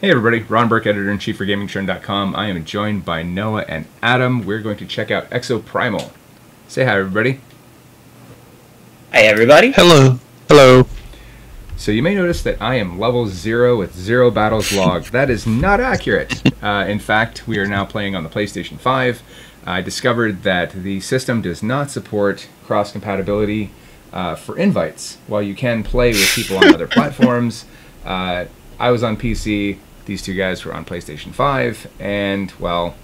Hey everybody, Ron Burke, editor in chief for GamingTrend.com. I am joined by Noah and Adam. We're going to check out Exoprimal. Say hi, everybody. Hi, everybody. Hello. Hello. So you may notice that I am level zero with zero battles logged. That is not accurate. Uh, in fact, we are now playing on the PlayStation 5. I discovered that the system does not support cross compatibility uh, for invites. While you can play with people on other platforms, uh, I was on PC. These two guys were on PlayStation 5, and well,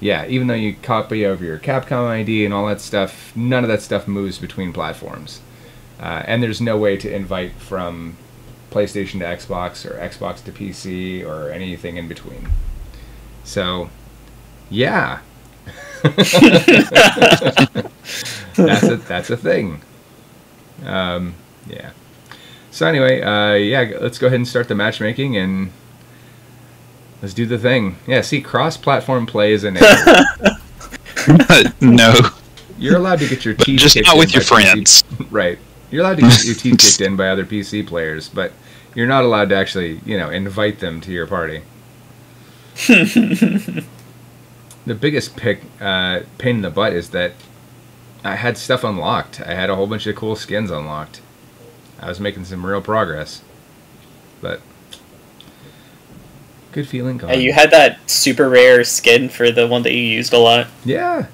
yeah, even though you copy over your Capcom ID and all that stuff, none of that stuff moves between platforms. Uh, and there's no way to invite from PlayStation to Xbox or Xbox to PC or anything in between. So, yeah. that's a that's a thing. Um, yeah. So anyway, uh, yeah, let's go ahead and start the matchmaking and let's do the thing. Yeah, see, cross-platform play is enabled. no. You're allowed to get your teeth just kicked not in with your by PC friends. right. You're allowed to get your teeth kicked in by other PC players, but you're not allowed to actually, you know, invite them to your party. the biggest pick, uh, pain in the butt is that I had stuff unlocked. I had a whole bunch of cool skins unlocked. I was making some real progress, but good feeling gone. You had that super rare skin for the one that you used a lot. Yeah.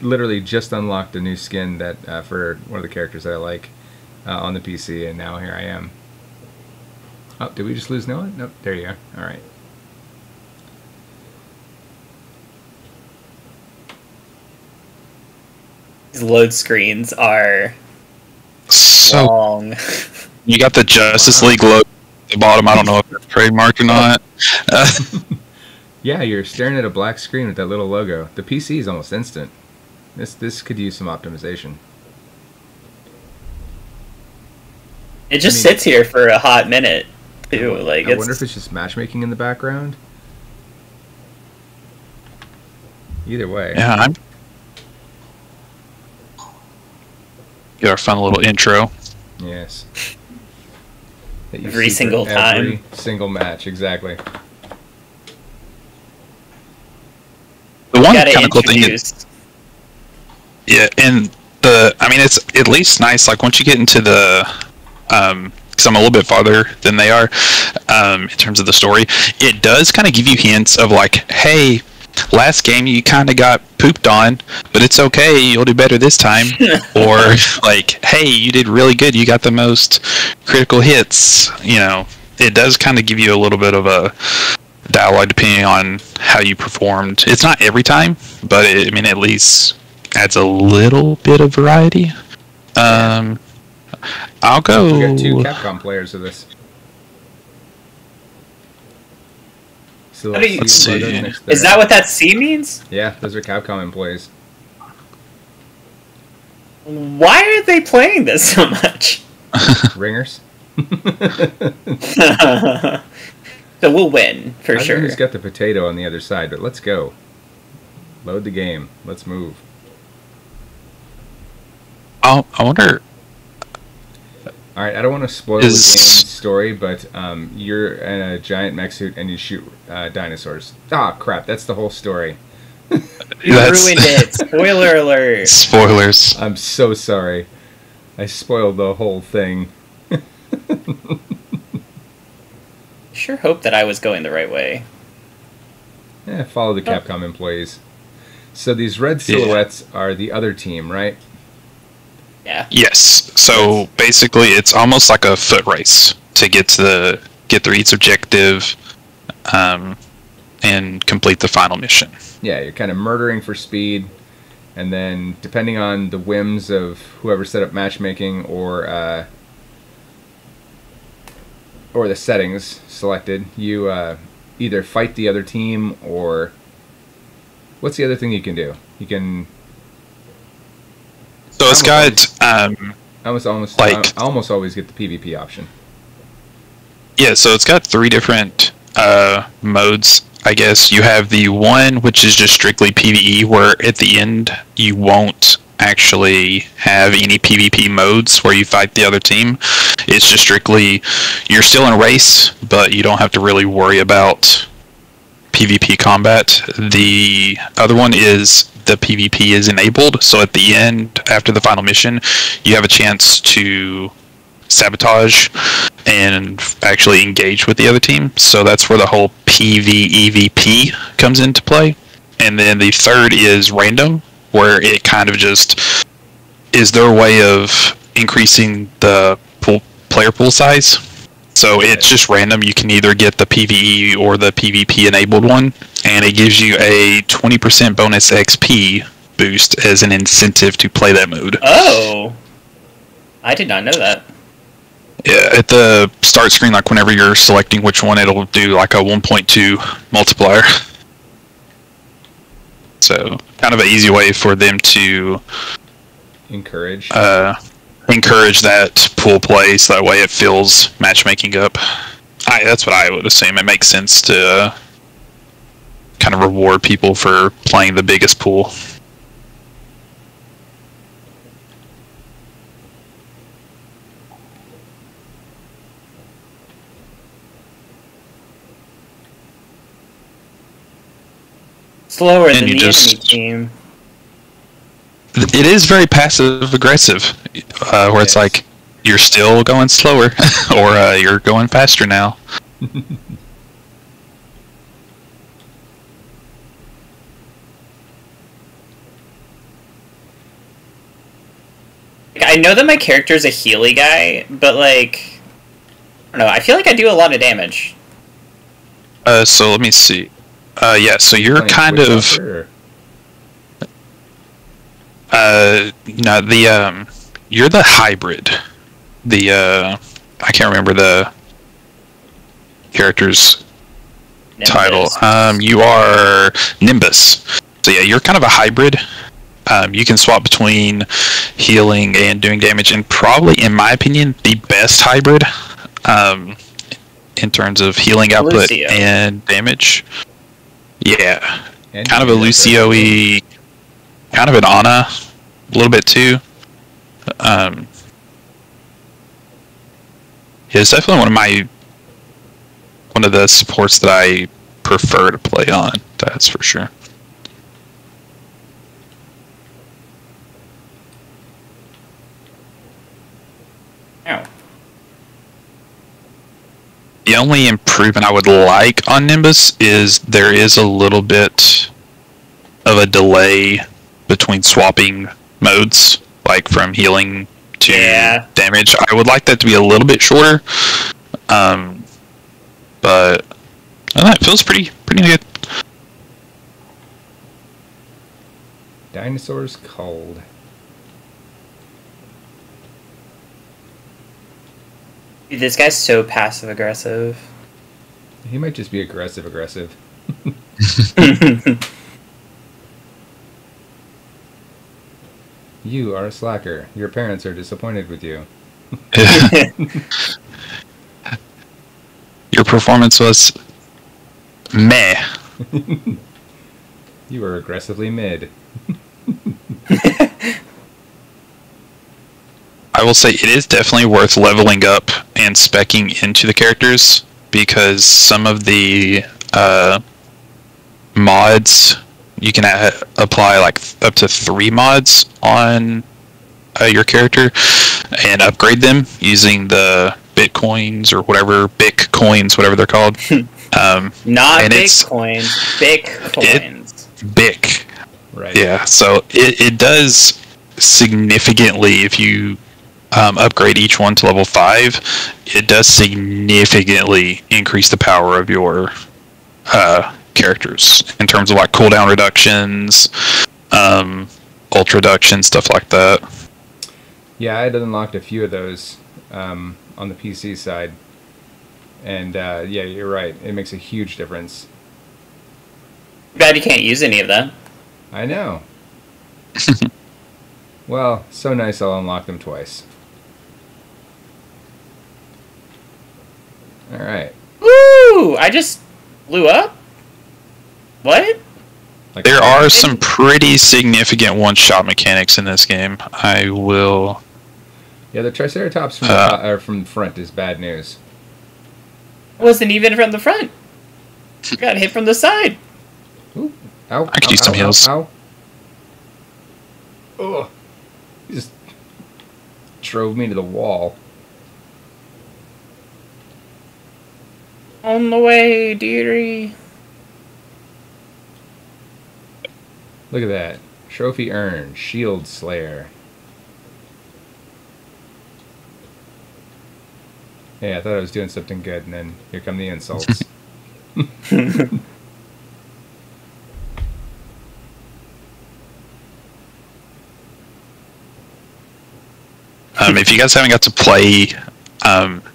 Literally just unlocked a new skin that uh, for one of the characters that I like uh, on the PC, and now here I am. Oh, did we just lose Noah? Nope. There you are. All right. These load screens are So long. you got the Justice League logo at the bottom. I don't know if it's trademark or not. Uh, Yeah, you're staring at a black screen with that little logo. The PC is almost instant. This this could use some optimization. It just I mean- sits here for a hot minute too. Like I it's wonder if it's just matchmaking in the background. Either way. yeah, I'm. Get our fun little intro. Yes. That you Every see for single Every time. single match, exactly. The one gotta kind of cool thing is. Yeah, and the I mean it's at least nice. Like once you get into the, um, because I'm a little bit farther than they are, um, in terms of the story, it does kind of give you hints of like, hey, last game you kind of got pooped on, but it's okay, you'll do better this time. or like, hey, you did really good, you got the most critical hits. You know, it does kind of give you a little bit of a dialogue depending on how you performed. It's not every time, but it, I mean, at least adds a little bit of variety. Um, I'll go. We got two Capcom players of this. So How you- let's Let's what see. next Is that what that C means? Yeah, those are Capcom employees. Why are they playing this so much? Ringers. so we'll win for I sure. He's got the potato on the other side? But let's go. Load the game. Let's move. I'll, I wonder. All right, I don't want to spoil Is- the game story, but um, you're in a giant mech suit and you shoot uh, dinosaurs. Ah, crap! That's the whole story. You That's- ruined it. Spoiler alert. Spoilers. I'm so sorry. I spoiled the whole thing. Sure hope that I was going the right way. Yeah, follow the Oh. Capcom employees. So these red Yeah. silhouettes are the other team, right? Yeah. Yes. So basically, it's almost like a foot race to get to the get through each objective, um, and complete the final mission. Yeah, you're kind of murdering for speed, and then depending on the whims of whoever set up matchmaking or uh, or the settings selected, you uh, either fight the other team or what's the other thing you can do? You can So it's got um, I almost almost Like- I almost always get the PvP option. Yeah, so it's got three different uh, modes. I guess you have the one which is just strictly PVE, where at the end you won't actually have any PvP modes where you fight the other team. It's just strictly you're still in a race, but you don't have to really worry about PvP combat. The other one is the PvP is enabled, so at the end, after the final mission, you have a chance to sabotage and actually engage with the other team. So that's where the whole PvEVP comes into play. And then the third is random, where it kind of just is their way of increasing the pool, player pool size. So it's just random. You can either get the PvE or the PvP enabled one, and it gives you a 20% bonus XP boost as an incentive to play that mode. Oh, I did not know that. Yeah, at the start screen, like whenever you're selecting which one, it'll do like a 1.2 multiplier. So, kind of an easy way for them to Encourage. uh, encourage that pool play, so that way it fills matchmaking up. I, that's what I would assume. It makes sense to uh, kind of reward people for playing the biggest pool. Slower And than you the just- enemy team. It is very passive aggressive, uh, where it's like you're still going slower, or uh, you're going faster now. I know that my character's a Healy guy, but like, I don't know. I feel like I do a lot of damage. Uh, so let me see. Uh, yeah, so you're kind of or- uh, no, the um, you're the hybrid. The uh, I can't remember the character's title. Nimbus. Um, you are Nimbus. So yeah, you're kind of a hybrid. Um, you can swap between healing and doing damage, and probably, in my opinion, the best hybrid um, in terms of healing output Lucio. and damage. Yeah, and kind of a do that Lucio y, kind of an Ana, a little bit too. Um, yeah, it's definitely one of my one of the supports that I prefer to play on. That's for sure. Ow. The only improvement I would like on Nimbus is there is a little bit of a delay between swapping modes, like from healing to Yeah. damage. I would like that to be a little bit shorter. Um, but uh, that feels pretty pretty good. Dinosaurs cold. Dude, this guy's so passive aggressive. He might just be aggressive, aggressive. You are a slacker. Your parents are disappointed with you. Your performance was meh. You are aggressively mid. I will say it is definitely worth leveling up and specking into the characters because some of the uh, mods you can a- apply like th- up to three mods on uh, your character and upgrade them using the bitcoins or whatever bitcoins whatever they're called um, Not And it's- Bitcoins, Bitcoins. Right. Yeah, so it, it does significantly if you um, upgrade each one to level five, it does significantly increase the power of your uh, characters in terms of like cooldown reductions, um, ult reduction, stuff like that. Yeah, I had unlocked a few of those um, on the PC side. And uh, yeah, you're right. It makes a huge difference. Bad you can't use any of that. I know. well, so nice I'll unlock them twice. Alright. Woo! I just blew up? What? Like There are some pretty significant one-shot mechanics in this game. I will. Yeah, the Triceratops from, Uh, the, top- from the front is bad news. Wasn't even from the front. Got hit from the side. Ooh. Ow. I could ow, use some heals. Ow, ow. Ugh. He Just drove me to the wall. On the way, dearie. Look at that. Trophy earned. Shield Slayer. Hey, I thought I was doing something good, and then here come the insults. Um, if you guys haven't got to play, um, like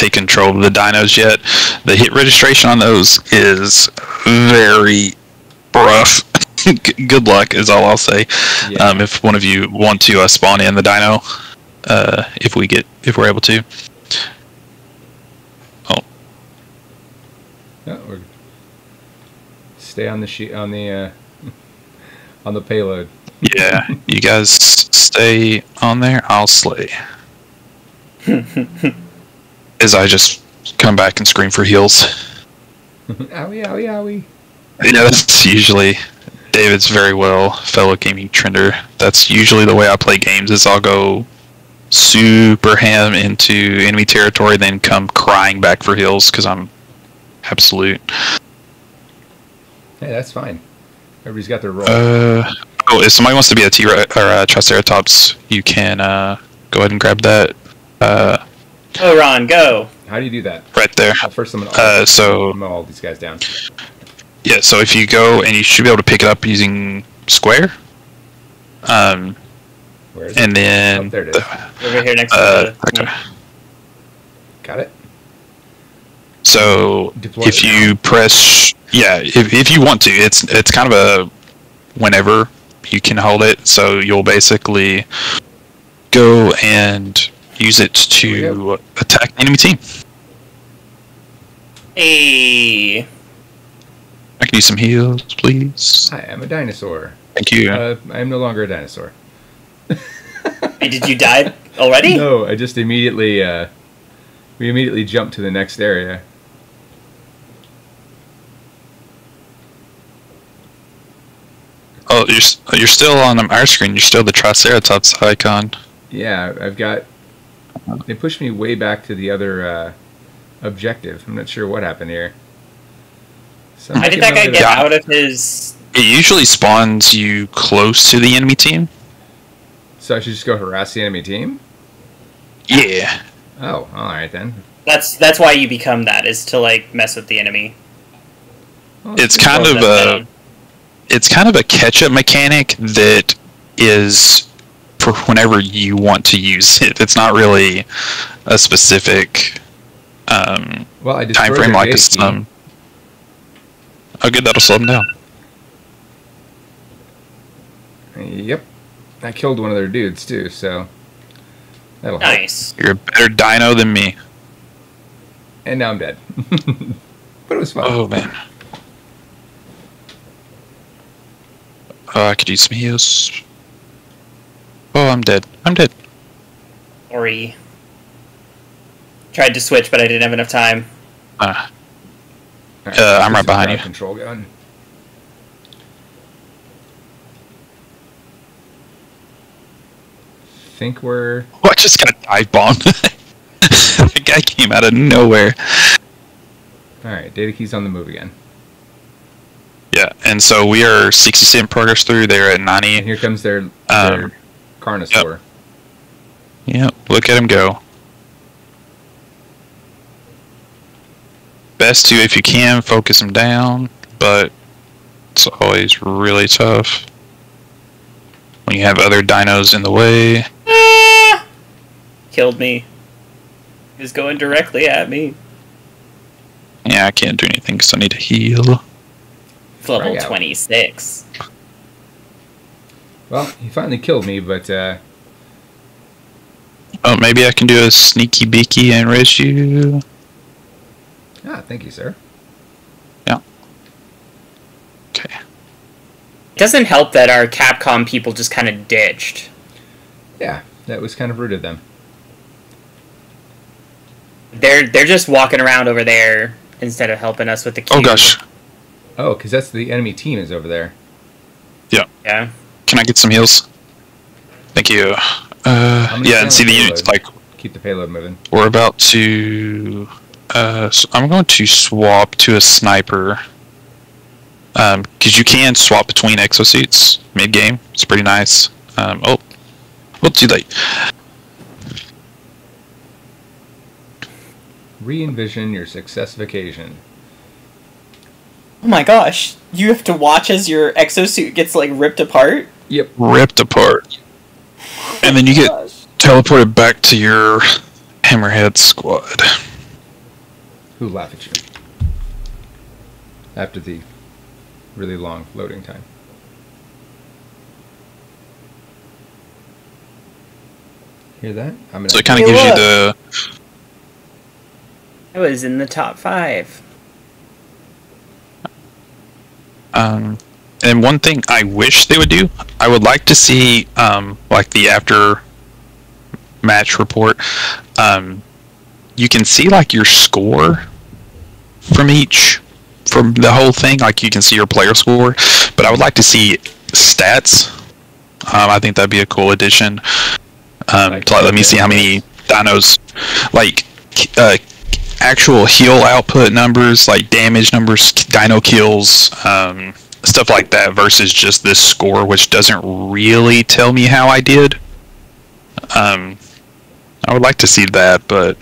take control of the dinos yet, the hit registration on those is very rough. Good luck is all I'll say. Yeah. Um, if one of you want to uh, spawn in the dino, uh, if we get if we're able to. Oh, Oh, we're stay on the sheet on the uh, on the payload. yeah, you guys stay on there. I'll slay. As I just come back and scream for heals. owie, owie, owie. Yeah, that's usually David's very well fellow gaming trender. That's usually the way I play games. Is I'll go super ham into enemy territory, then come crying back for heals because I'm absolute. Hey, that's fine. Everybody's got their role. Uh, oh, if somebody wants to be a T or a Triceratops, you can uh, go ahead and grab that uh, Oh, Ron, go. How do you do that? right there. Well, first, I'm gonna Uh, so mow all these guys down. yeah, so if you go and you should be able to pick it up using square, um, Where is it? and then Oh, there it is. Over here next uh, to the. okay. Got it. So Deploy if it you press, yeah, if, if you want to, it's it's kind of a whenever you can hold it. So you'll basically go and use it to attack the enemy team. Hey. I can use some heals, please. I am a dinosaur. Thank you. Uh, I am no longer a dinosaur. Hey, did you die already? No, I just immediately uh, we immediately jumped to the next area. oh, you're you're still on our screen. You're still the Triceratops icon. Yeah, I've got. They pushed me way back to the other uh, objective. I'm not sure what happened here. So I'm How did that guy get Yeah. out of his? It usually spawns you close to the enemy team. So I should just go harass the enemy team? Yeah. Oh, all right then. That's that's why you become that is to like mess with the enemy. Well, It's kind of a down. it's kind of a catch-up mechanic that is for whenever you want to use it. It's not really a specific um, well, I time frame their like a gate key. some. Oh, good. That'll slow them down. Yep, I killed one of their dudes too. So that'll help. Nice. You're a better dino than me. And now I'm dead. but it was fun. Oh man. Oh, I could use some heals. Oh, I'm dead. I'm dead. Sorry. Tried to switch, but I didn't have enough time. Ah, All uh, I'm right behind you. Control gun. Think we're oh, I just got a dive bomb. the guy came out of nowhere. all right. Data keys on the move again. Yeah, and so we are 60% progress through. They're at 90. And here comes their, Um, their Carnosaur. Yep, look at him go. Best to, if you can, focus him down, but it's always really tough when you have other dinos in the way. Ah! Killed me. He was going directly at me. Yeah, I can't do anything because I need to heal. It's level Frag out. 26. Well, he finally killed me, but uh, Oh, maybe I can do a sneaky beaky and res you. ah, thank you, sir. Yeah. Okay. It doesn't help that our Capcom people just kind of ditched. Yeah, that was kind of rude of them. They're they're just walking around over there instead of helping us with the Oh gosh. Oh, because that's the enemy team is over there. Yeah. Yeah. Can I get some heals? Thank you. Uh, yeah, and see the payload? units like Keep the payload moving. we're about to. Uh, s I'm going to swap to a sniper. Um, because you can swap between exosuits mid game. It's pretty nice. Um, oh, well, too late. Re-envision your success occasion. Oh my gosh! You have to watch as your exosuit gets like ripped apart. Yep. Ripped apart, and then you get teleported back to your hammerhead squad. Who laugh at you? After the really long loading time. Hear that? I'm gonna. So it kind of gives you the I was in the top five. Um, and one thing I wish they would do, I would like to see um, like the after match report. Um, you can see like your score from each from the whole thing. Like you can see your player score, but I would like to see stats. Um, I think that'd be a cool addition. Um, to, like, let me see how many dinos, like uh, actual heal output numbers, like damage numbers, dino kills, um, stuff like that, versus just this score, which doesn't really tell me how I did. Um, I would like to see that, but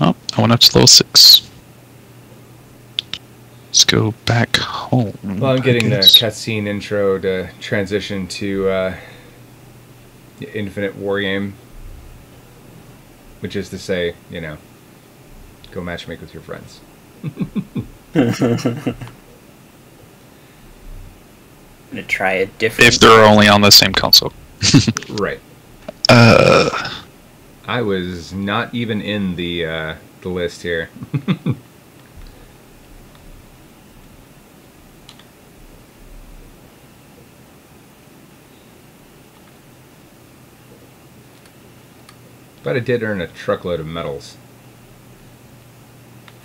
oh, I went up to level six. Let's go back home. Well, I'm getting the cutscene intro to transition to uh, the Infinite Wargame, which is to say, you know, go matchmake with your friends. I'm gonna try a different. if they're only on the same console. Right. Uh, I was not even in the uh, the list here. but I did earn a truckload of medals.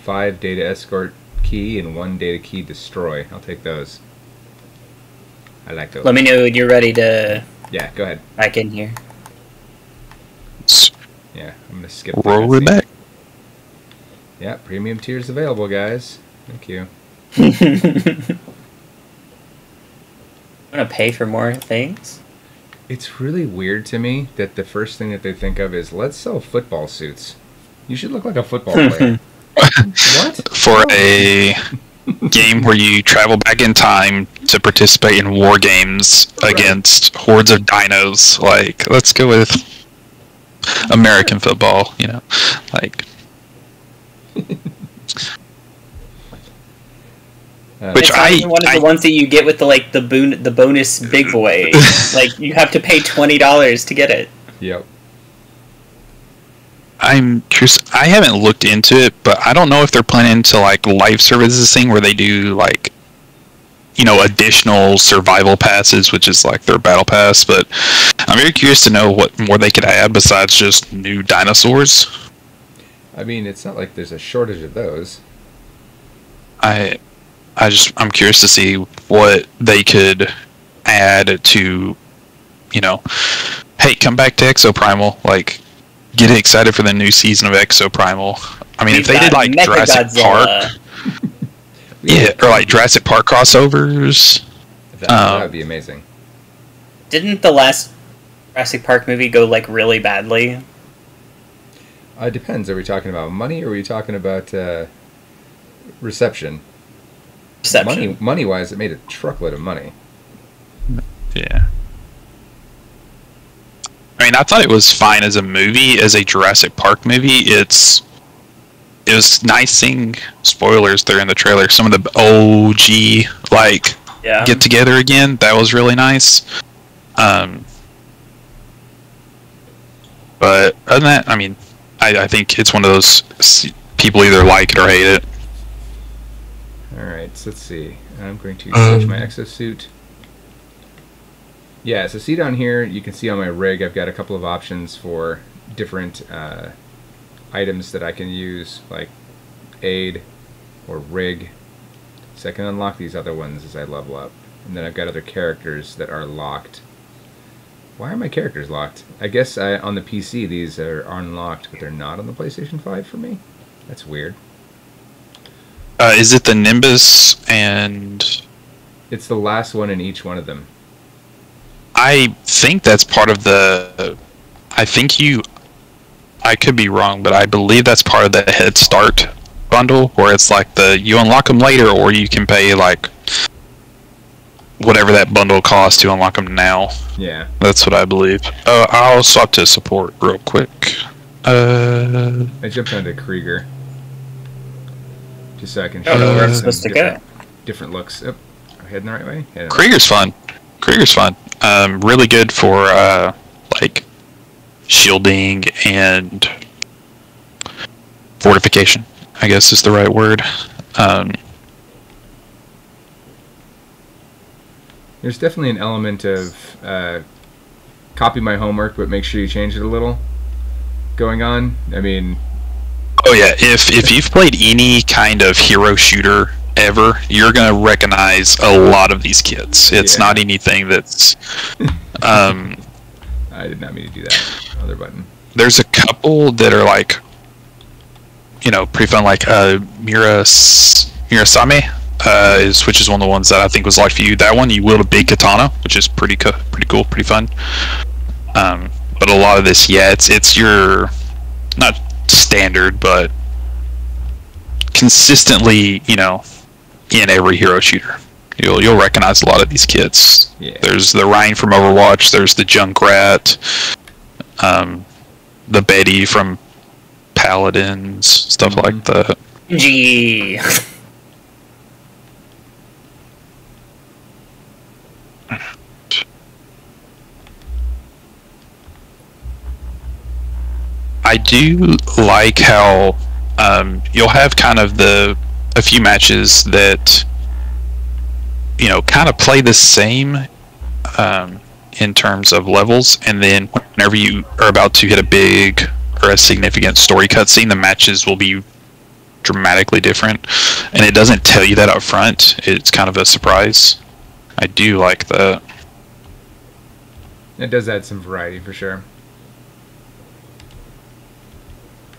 Five data escort key and one data key destroy. I'll take those. I like those. Let me know when you're ready to yeah, go ahead. back in here. Yeah, I'm gonna skip. roll it cutscene. back. Yeah, premium tiers available, guys. Thank you. I'm gonna pay for more things. It's really weird to me that the first thing that they think of is let's sell football suits. You should look like a football player. what? for a game where you travel back in time to participate in war games Right. against hordes of dinos. Like, let's go with American football. You know, like Uh, Which it's not I- even one of I- the ones that you get with the like the boon the bonus big boy. like you have to pay twenty dollars to get it. Yep. I'm curious. I haven't looked into it, but I don't know if they're planning to like life services thing where they do like you know additional survival passes, which is like their battle pass. But I'm very curious to know what more they could add besides just new dinosaurs. I mean, it's not like there's a shortage of those. I I just I'm curious to see what they could add to you know hey come back to Exoprimal like get excited for the new season of Exoprimal. I mean if We've they did got like Jurassic Park yeah or like Jurassic Park crossovers That, um, that would be amazing. Didn't the last Jurassic Park movie go like really badly? Uh, it depends. Are we talking about money or are we talking about uh, reception? Reception. Money, money wise, it made a truckload of money. yeah I I thought it was fine as a movie as a Jurassic Park movie it's it was nice seeing spoilers there in the trailer some of the OG like Yeah. get together again. That was really nice. Um, but other than that, I mean, I, I think it's one of those people either like it or hate it. All right. stats. Let's see. I'm going to switch my Um. exosuit. Yeah, so see down here, you can see on my rig, I've got a couple of options for different uh, items that I can use, like aid or rig. So I can unlock these other ones as I level up. And then I've got other characters that are locked. Why are my characters locked? I guess I, on the PC these are unlocked, but they're not on the PlayStation 5 for me. That's weird. Uh, is it the Nimbus and It's the last one in each one of them. I think that's part of the. I think you. I could be wrong, but I believe that's part of the Head Start bundle, where it's like the you unlock them later, or you can pay like whatever that bundle costs to unlock them now. Yeah. That's what I believe. Uh, I'll swap to support real quick. Uh, I jumped onto Krieger. Just so I can I don't where I'm Uh, supposed to go. different, different looks. Oh, am heading the right way? Heading the- Krieger's fun. Krieger's fun. Um, really good for uh, like shielding and fortification. I guess is the right word. Um, There's definitely an element of uh, copy my homework, but make sure you change it a little going on. I mean, oh yeah, if if you've played any kind of hero shooter ever, you're gonna recognize a lot of these kits. It's Yeah. not anything that's. Um, I did not mean to do that. Other button. there's a couple that are like, you know, pretty fun. Like uh, Miras Murasame, uh, is which is one of the ones that I think was like for you. That one you wield a big katana, which is pretty co- pretty cool, pretty fun. Um, but a lot of this, yeah, it's it's your not standard, but consistently, you know, in every hero shooter. You'll you'll recognize a lot of these kits. Yeah. There's the Rein from Overwatch. There's the Junkrat. Um, the Betty from Paladins, stuff Mhm. like that. Gee. I do like how um, you'll have kind of the a few matches that you know kind of play the same um, in terms of levels, and then whenever you are about to hit a big or a significant story cutscene, the matches will be dramatically different, and it doesn't tell you that up front. It's kind of a surprise. I do like that. It does add some variety for sure.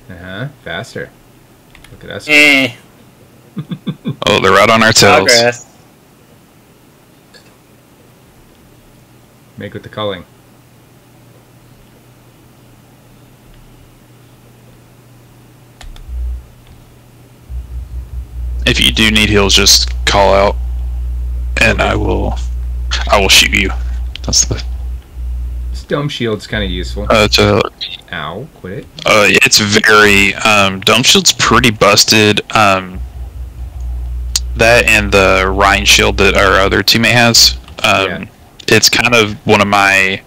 Uh huh. Faster. Look at us. Eh. Oh, they're right on our tails. Progress. Make with the culling. If you do need heals, just call out, and I will, I will shoot you. That's the. This dome shield's kind of useful. Uh, to, Ow! Quit it. uh, it's very. Um, Dome Shield's pretty busted. Um, that and the Rein Shield that our other teammate has. Um, Yeah. It's kind of one of my.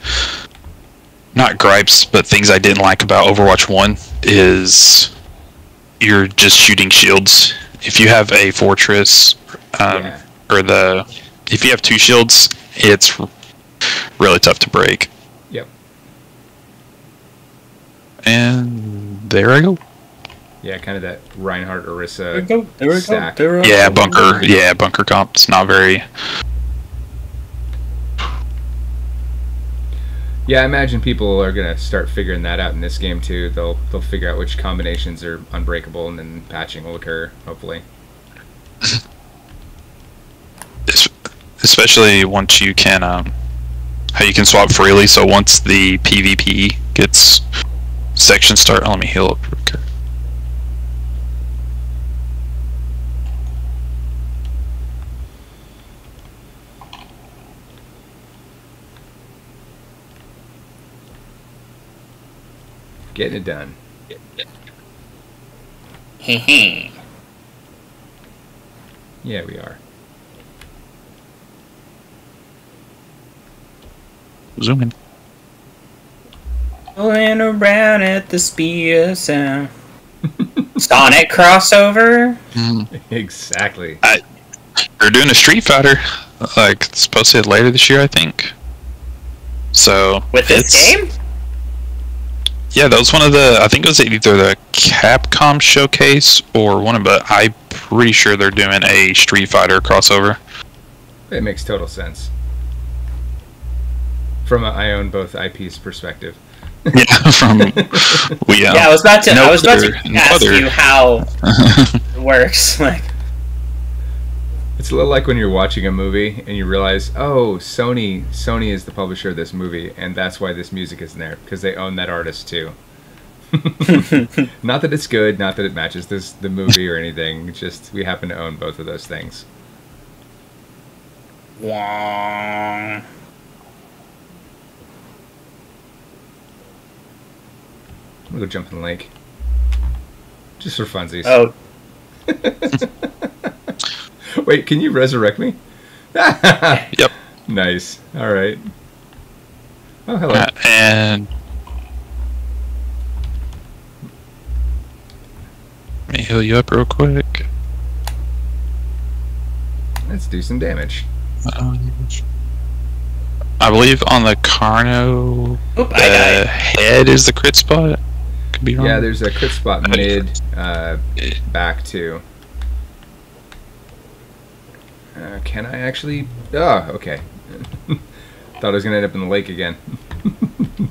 Not gripes, but things I didn't like about Overwatch 1 is you're just shooting shields. If you have a fortress, um, Yeah. or the. If you have two shields, it's really tough to break. Yep. And there I go. Yeah, kind of that Reinhardt There we Orisa. go. There. Stack. There. Yeah, bunker. Yeah, bunker comp. It's not very. Yeah, I imagine people are gonna start figuring that out in this game too. They'll they'll figure out which combinations are unbreakable, and then patching will occur. Hopefully. Especially once you can, um, how you can swap freely. So once the PvP gets section start, let me heal up. real quick. Getting it done. Heh Yeah, we are. Zoom in. Rolling around at the speed of sound. Sonic crossover. Hmm. Exactly. they're doing a Street Fighter, like it's supposed to hit later this year, I think. So With this game? Yeah, that was one of the. I think it was either the Capcom showcase or one of. the. I'm pretty sure they're doing a Street Fighter crossover. It makes total sense. From a I own both IPs perspective. Yeah, from we. Uh, yeah, I was about to. no I was about to ask other- you how it works. Like, It's a little like when you're watching a movie and you realize, oh, Sony Sony is the publisher of this movie, and that's why this music is in there because they own that artist too. not that it's good, not that it matches this the movie or anything. Just we happen to own both of those things. wah. I'm gonna go jump in the lake, just for funsies. Oh, Wait, can you resurrect me? Yep. Nice. All right. Oh, hello. Uh, and let me heal you up real quick. Let's do some damage. Um, I believe on the Carno, oop, the I died. head is the crit spot. Could be wrong. Yeah, there's a crit spot Okay. mid, uh, back too. Uh, can I actually? Oh, okay. Thought I was gonna end up in the lake again.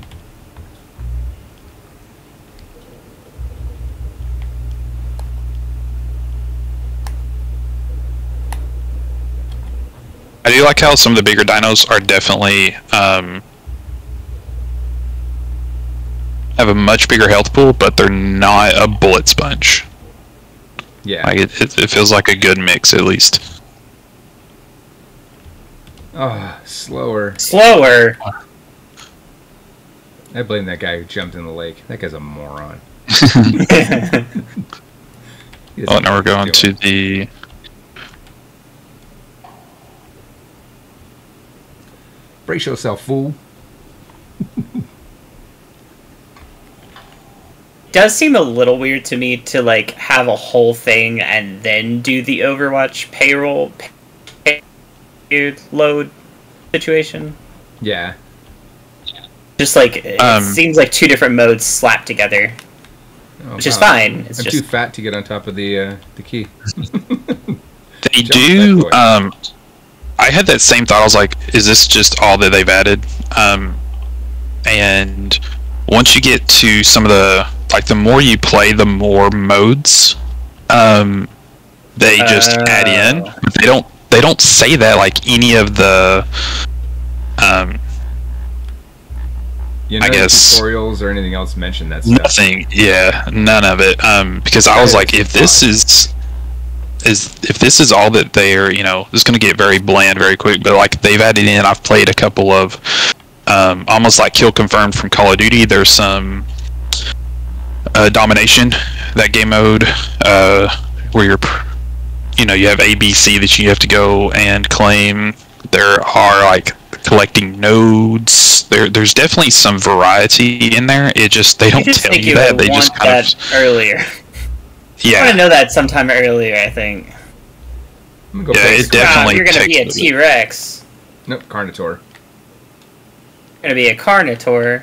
I do like how some of the bigger dinos are definitely um, have a much bigger health pool, but they're not a bullet sponge. Yeah. Like it, it, it feels like a good mix at least. Oh, slower. Slower. I blame that guy who jumped in the lake. That guy's a moron. He Oh, now we're going to the. brace yourself, fool. Does seem a little weird to me to like have a whole thing and then do the Overwatch payroll pay load situation. Yeah. Just like it Um, seems like two different modes slapped together, Oh, which is fine. It's I'm just too fat to get on top of the uh, the key. They Jump do. Um, I had that same thought. I was like, "Is this just all that they've added?" Um, and once you get to some of the like, the more you play, the more modes um, they just add in. Oh. They don't. They don't say that like any of the. Um, You I guess- tutorials or anything else mention that stuff. Nothing. Yeah, none of it. Um, because I was like, if this is is if this is all that they're, you know, this is going to get very bland very quick. But like they've added in, I've played a couple of, um, almost like kill confirmed from Call of Duty. There's some uh, domination that game mode uh, where you're, you know, you have ABC that you have to go and claim. There are like collecting nodes. There, there's definitely some variety in there. It just they don't just tell think you you that. would They want just kind that of earlier. I want to know that sometime earlier. I think. Go Yeah, it definitely Ah, you're gonna be a T Rex. Nope, Carnotaur. Gonna be a Carnotaur.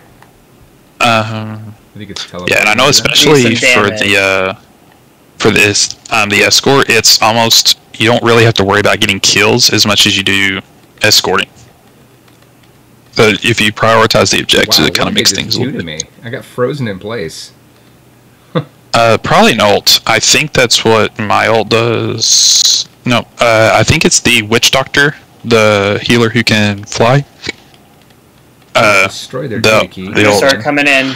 Um, I think it's teleport. yeah, and I know especially for the uh, for this um, the escort, it's almost you don't really have to worry about getting kills as much as you do escorting. So if you prioritize the objectives, wow, it kind of makes things a do little to me. I got frozen in place. Uh, probably an ult. I think that's what my ult does. No, uh, I think it's the witch doctor, the healer who can fly. Uh, Destroy their the- data key. the Gonna start coming in.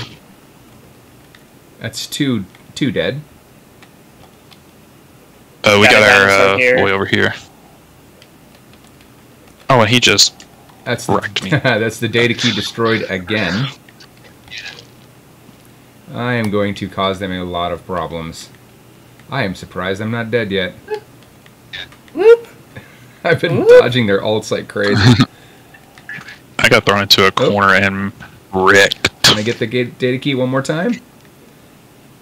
That's two two dead. Uh, we Got got our uh, here. boy over here. Oh, and he just That's Wrecked me. that's the data key destroyed again. I am going to cause them a lot of problems. I am surprised I'm not dead yet. Whoop. I've been Whoop. dodging their ults like crazy. I got thrown into a Oh. corner and wrecked. Can I get the data key one more time?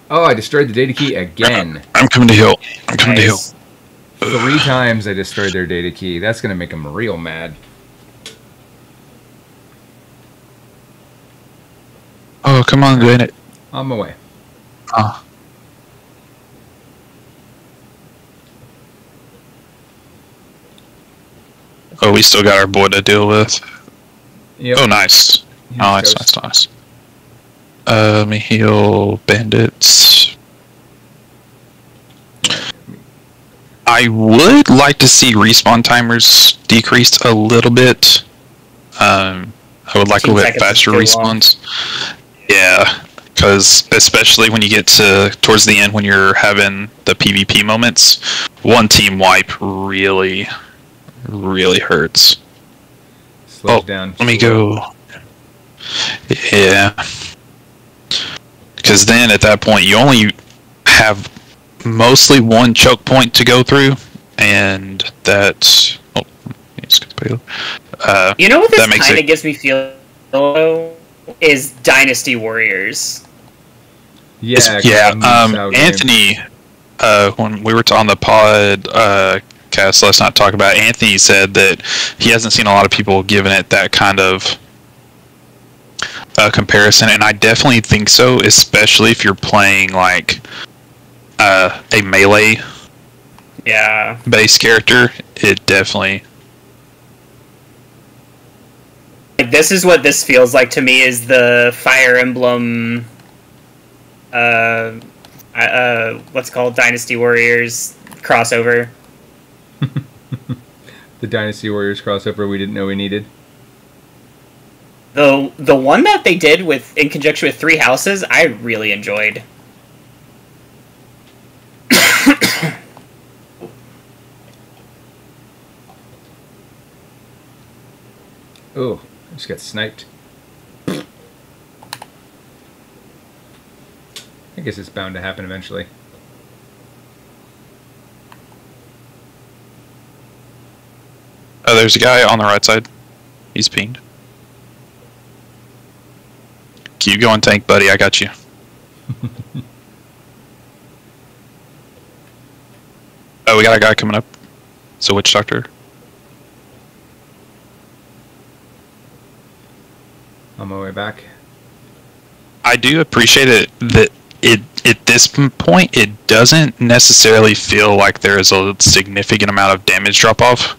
Oh, I destroyed the data key again. I'm coming to heal. I'm coming to heal. Three times I destroyed their data key. That's gonna make them real mad. Oh, come on, it. On my way. Oh. Oh, we still got our boy to deal with. Yep. Oh, nice. Oh, it nice, nice, nice. Let me heal bandits. I would like to see respawn timers decreased a little bit. Um, I would like a bit faster too long. Yeah, because especially when you get to towards the end when you're having the PvP moments, one team wipe really, really hurts. Slows Oh, down. Let me go. Yeah. Because then at that point, you only have mostly one choke point to go through, and that's. Oh, let's get the payload. Uh, You know what this kind of it- gives me feel though is Dynasty Warriors. Yeah. it's- yeah. Um. Anthony, uh, when we were on the pod uh, cast, let's not talk about. Anthony said that he hasn't seen a lot of people giving it that kind of uh, comparison, and I definitely think so, especially if you're playing like uh, a melee Yeah. based character. It definitely. Like this is what this feels like to me is the Fire Emblem uh uh what's called Dynasty Warriors crossover. the Dynasty Warriors crossover we didn't know we needed. The the one that they did with in conjunction with Three Houses, I really enjoyed. Oh, I just got sniped. I guess it's bound to happen eventually. Oh, there's a guy on the right side. He's pinged. Keep going, tank buddy. I got you. oh, we got a guy coming up. So, witch doctor. On my way back. I do appreciate it that it at this point it doesn't necessarily feel like there is a significant amount of damage drop off,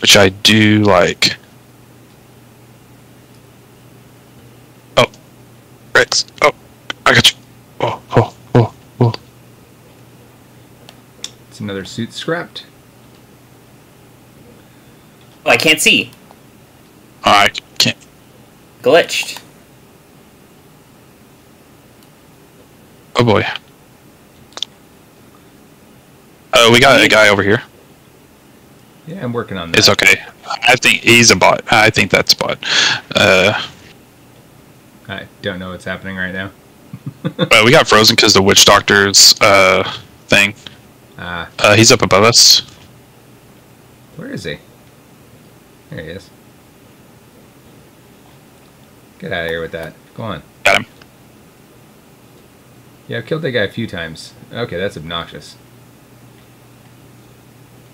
which I do like. Oh, Rex! Oh, I got you. Oh, oh, oh, oh. It's another suit scrapped. Oh, I can't see. I can't. Glitched. Oh boy. Oh, we got a guy over here. Yeah, I'm working on that. It's okay. I think he's a bot. I think that's a bot. Uh, I don't know what's happening right now. well, we got frozen because the witch doctor's uh thing. Ah, Uh, he's up above us. where is he? There he is. Get out of here with that. Go on. Got him. Yeah, I've killed that guy a few times. Okay, that's obnoxious.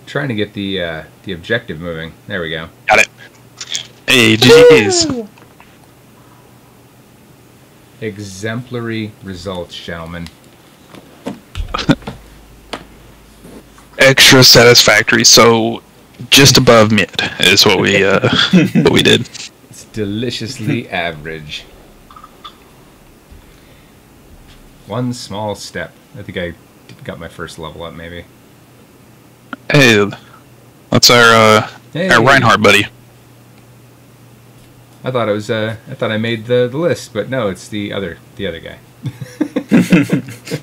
Trying to get the uh, the objective moving. There we go. Got it. Hey, GG's. Exemplary results, gentlemen. Extra satisfactory. So, just above mid is what we uh what we did. It's deliciously average. One small step. I think I got my first level up, maybe. Hey, that's our uh Hey, our Reinhardt buddy. I thought it was. Uh, I thought I made the, the list, but no, it's the other the other guy.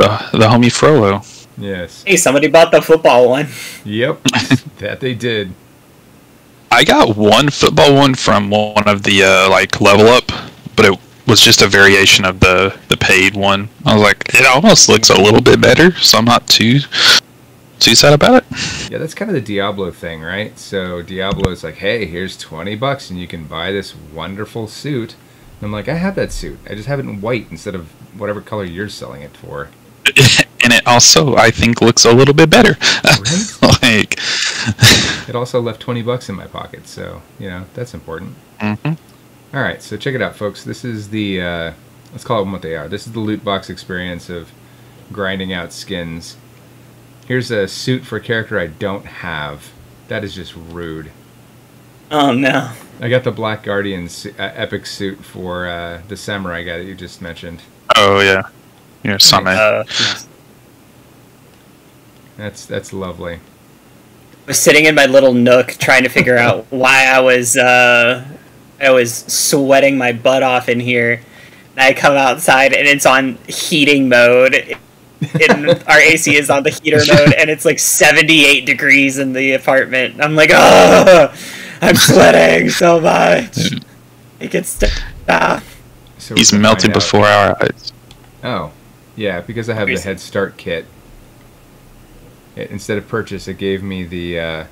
The the homie Frollo. yes. Hey, somebody bought the football one. Yep. that they did. I got one football one from one of the uh, like level up, but it was just a variation of the the paid one. I was like, it almost looks a little bit better, so I'm not too too sad about it. Yeah, that's kind of the Diablo thing, right? So Diablo is like, hey, here's 20 bucks and you can buy this wonderful suit. And I'm like, I have that suit. I just have it in white instead of whatever color you're selling it for. and it also I think looks a little bit better. like, It also left 20 bucks in my pocket, so, you know, that's important. mhm. All right, so check it out, folks. This is the, uh, let's call them what they are. This is the loot box experience of grinding out skins. Here's a suit for a character I don't have. That is just rude. Oh no. I got the Black Guardian uh, epic suit for uh, the samurai guy that you just mentioned. oh yeah, yeah, Summit. Uh, That's that's lovely. I was sitting in my little nook trying to figure out why I was uh, I was sweating my butt off in here. I come outside and it's on heating mode. And our AC is on the heater mode, and it's like 78 degrees in the apartment. I'm like, oh, I'm sweating so much. It gets stop. So He's can melted find out- before our eyes. Oh, yeah, because I have the Head Start kit. It, instead of purchase, it gave me the uh,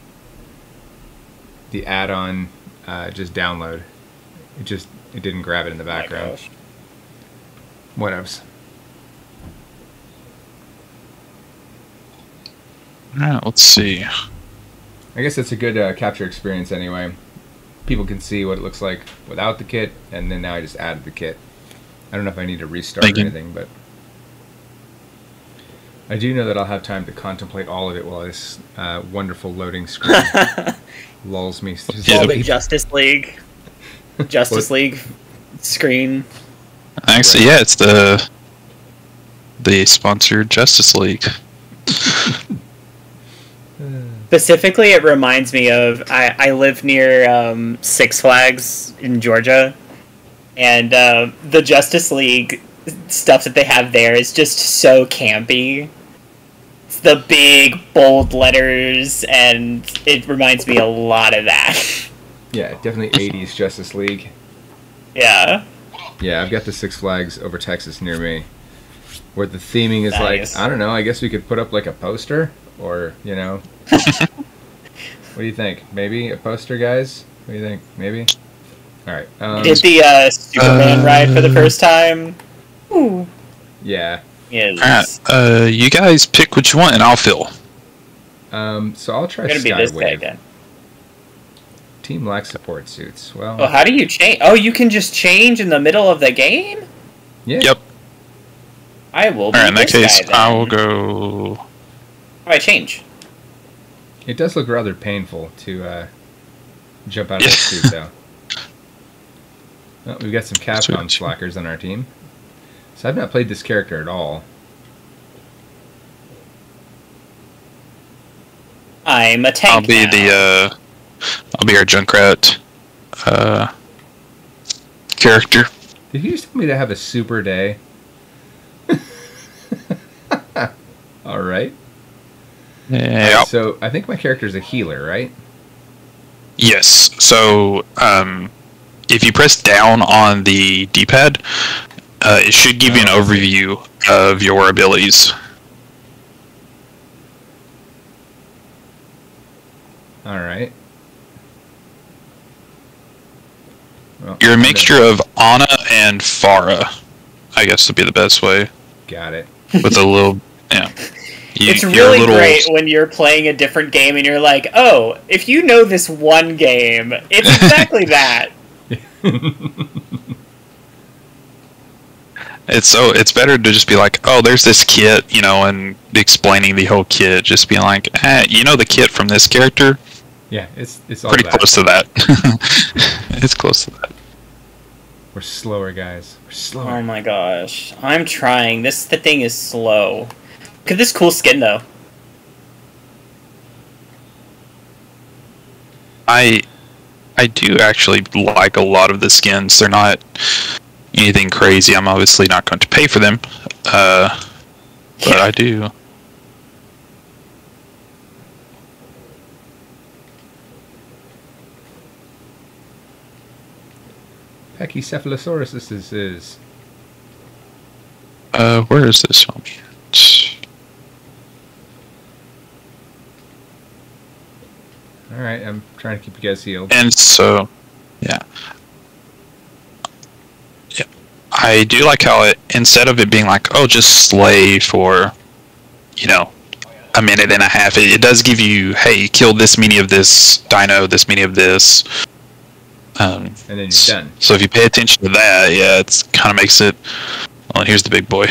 the add-on, uh, just download. It just it didn't grab it in the background. Whatevs. Alright, let's see. I guess it's a good uh, capture experience anyway. People can see what it looks like without the kit, and then now I just added the kit. I don't know if I need to restart Thank or you. anything, but I do know that I'll have time to contemplate all of it while this uh, wonderful loading screen lulls me. to Yeah, the. Justice League, Justice League screen. Actually, yeah, it's the the sponsored Justice League. Specifically, it reminds me of I, I live near um, Six Flags in Georgia, and uh, the Justice League stuff that they have there is just so campy. It's the big bold letters, and it reminds me a lot of that. Yeah, definitely 80s Justice League. yeah, Yeah, I've got the Six Flags over Texas near me, where the theming is Nice. like I don't know. I guess we could put up like a poster, or you know, what do you think? Maybe a poster, guys. What do you think? Maybe. All right. Um, did the uh, Superman Uh, ride for the first time? Ooh. yeah. Yes. Alright, uh, you guys pick what you want, and I'll fill. Um, so I'll try It's gonna be this guy again. Team lacks support suits. Well, Oh, how do you change? Oh, you can just change in the middle of the game. yeah. Yep. I will. Be Alright, in that case, guy. I will go. How do I change? It does look rather painful to uh, jump out of Yeah. that suit, though. Well, we've got some Capcom slackers on our team. So I've not played this character at all. I'm a tank. I'll be now. the. uh I'll be our Junkrat uh, character. Did you just tell me to have a super day? all right. Yeah. So I think my character is a healer, right? Yes. So, um, if you press down on the D-pad, uh, it should give you an Oh, overview of your abilities. All right. Well, You're a mixture of Ana and Pharah. I guess would be the best way. Got it. With a little, yeah. You, It's really little- great when you're playing a different game and you're like, oh, if you know this one game, it's exactly that. It's so it's better to just be like, oh, there's this kit, you know, and explaining the whole kit. Just being like, eh, you know, the kit from this character, Yeah, it's it's all pretty that. close to that. it's close to that. We're slower, guys. We're slower. Oh my gosh, I'm trying. This the thing is slow. Look at this cool skin though. I I do actually like a lot of the skins. They're not anything crazy. I'm obviously not going to pay for them, uh, but I do. Pachycephalosaurus, this is, is Uh, where is this one? All right. I'm trying to keep you guys healed. And so, yeah. Yeah. I do like how it, instead of it being like, oh, just slay for you know, a minute and a half. It, it does give you, hey, kill this many of this dino, this many of this. Um, And then you're done. So if you pay attention to that, yeah, it's kind of makes it. Well, here's the big boy.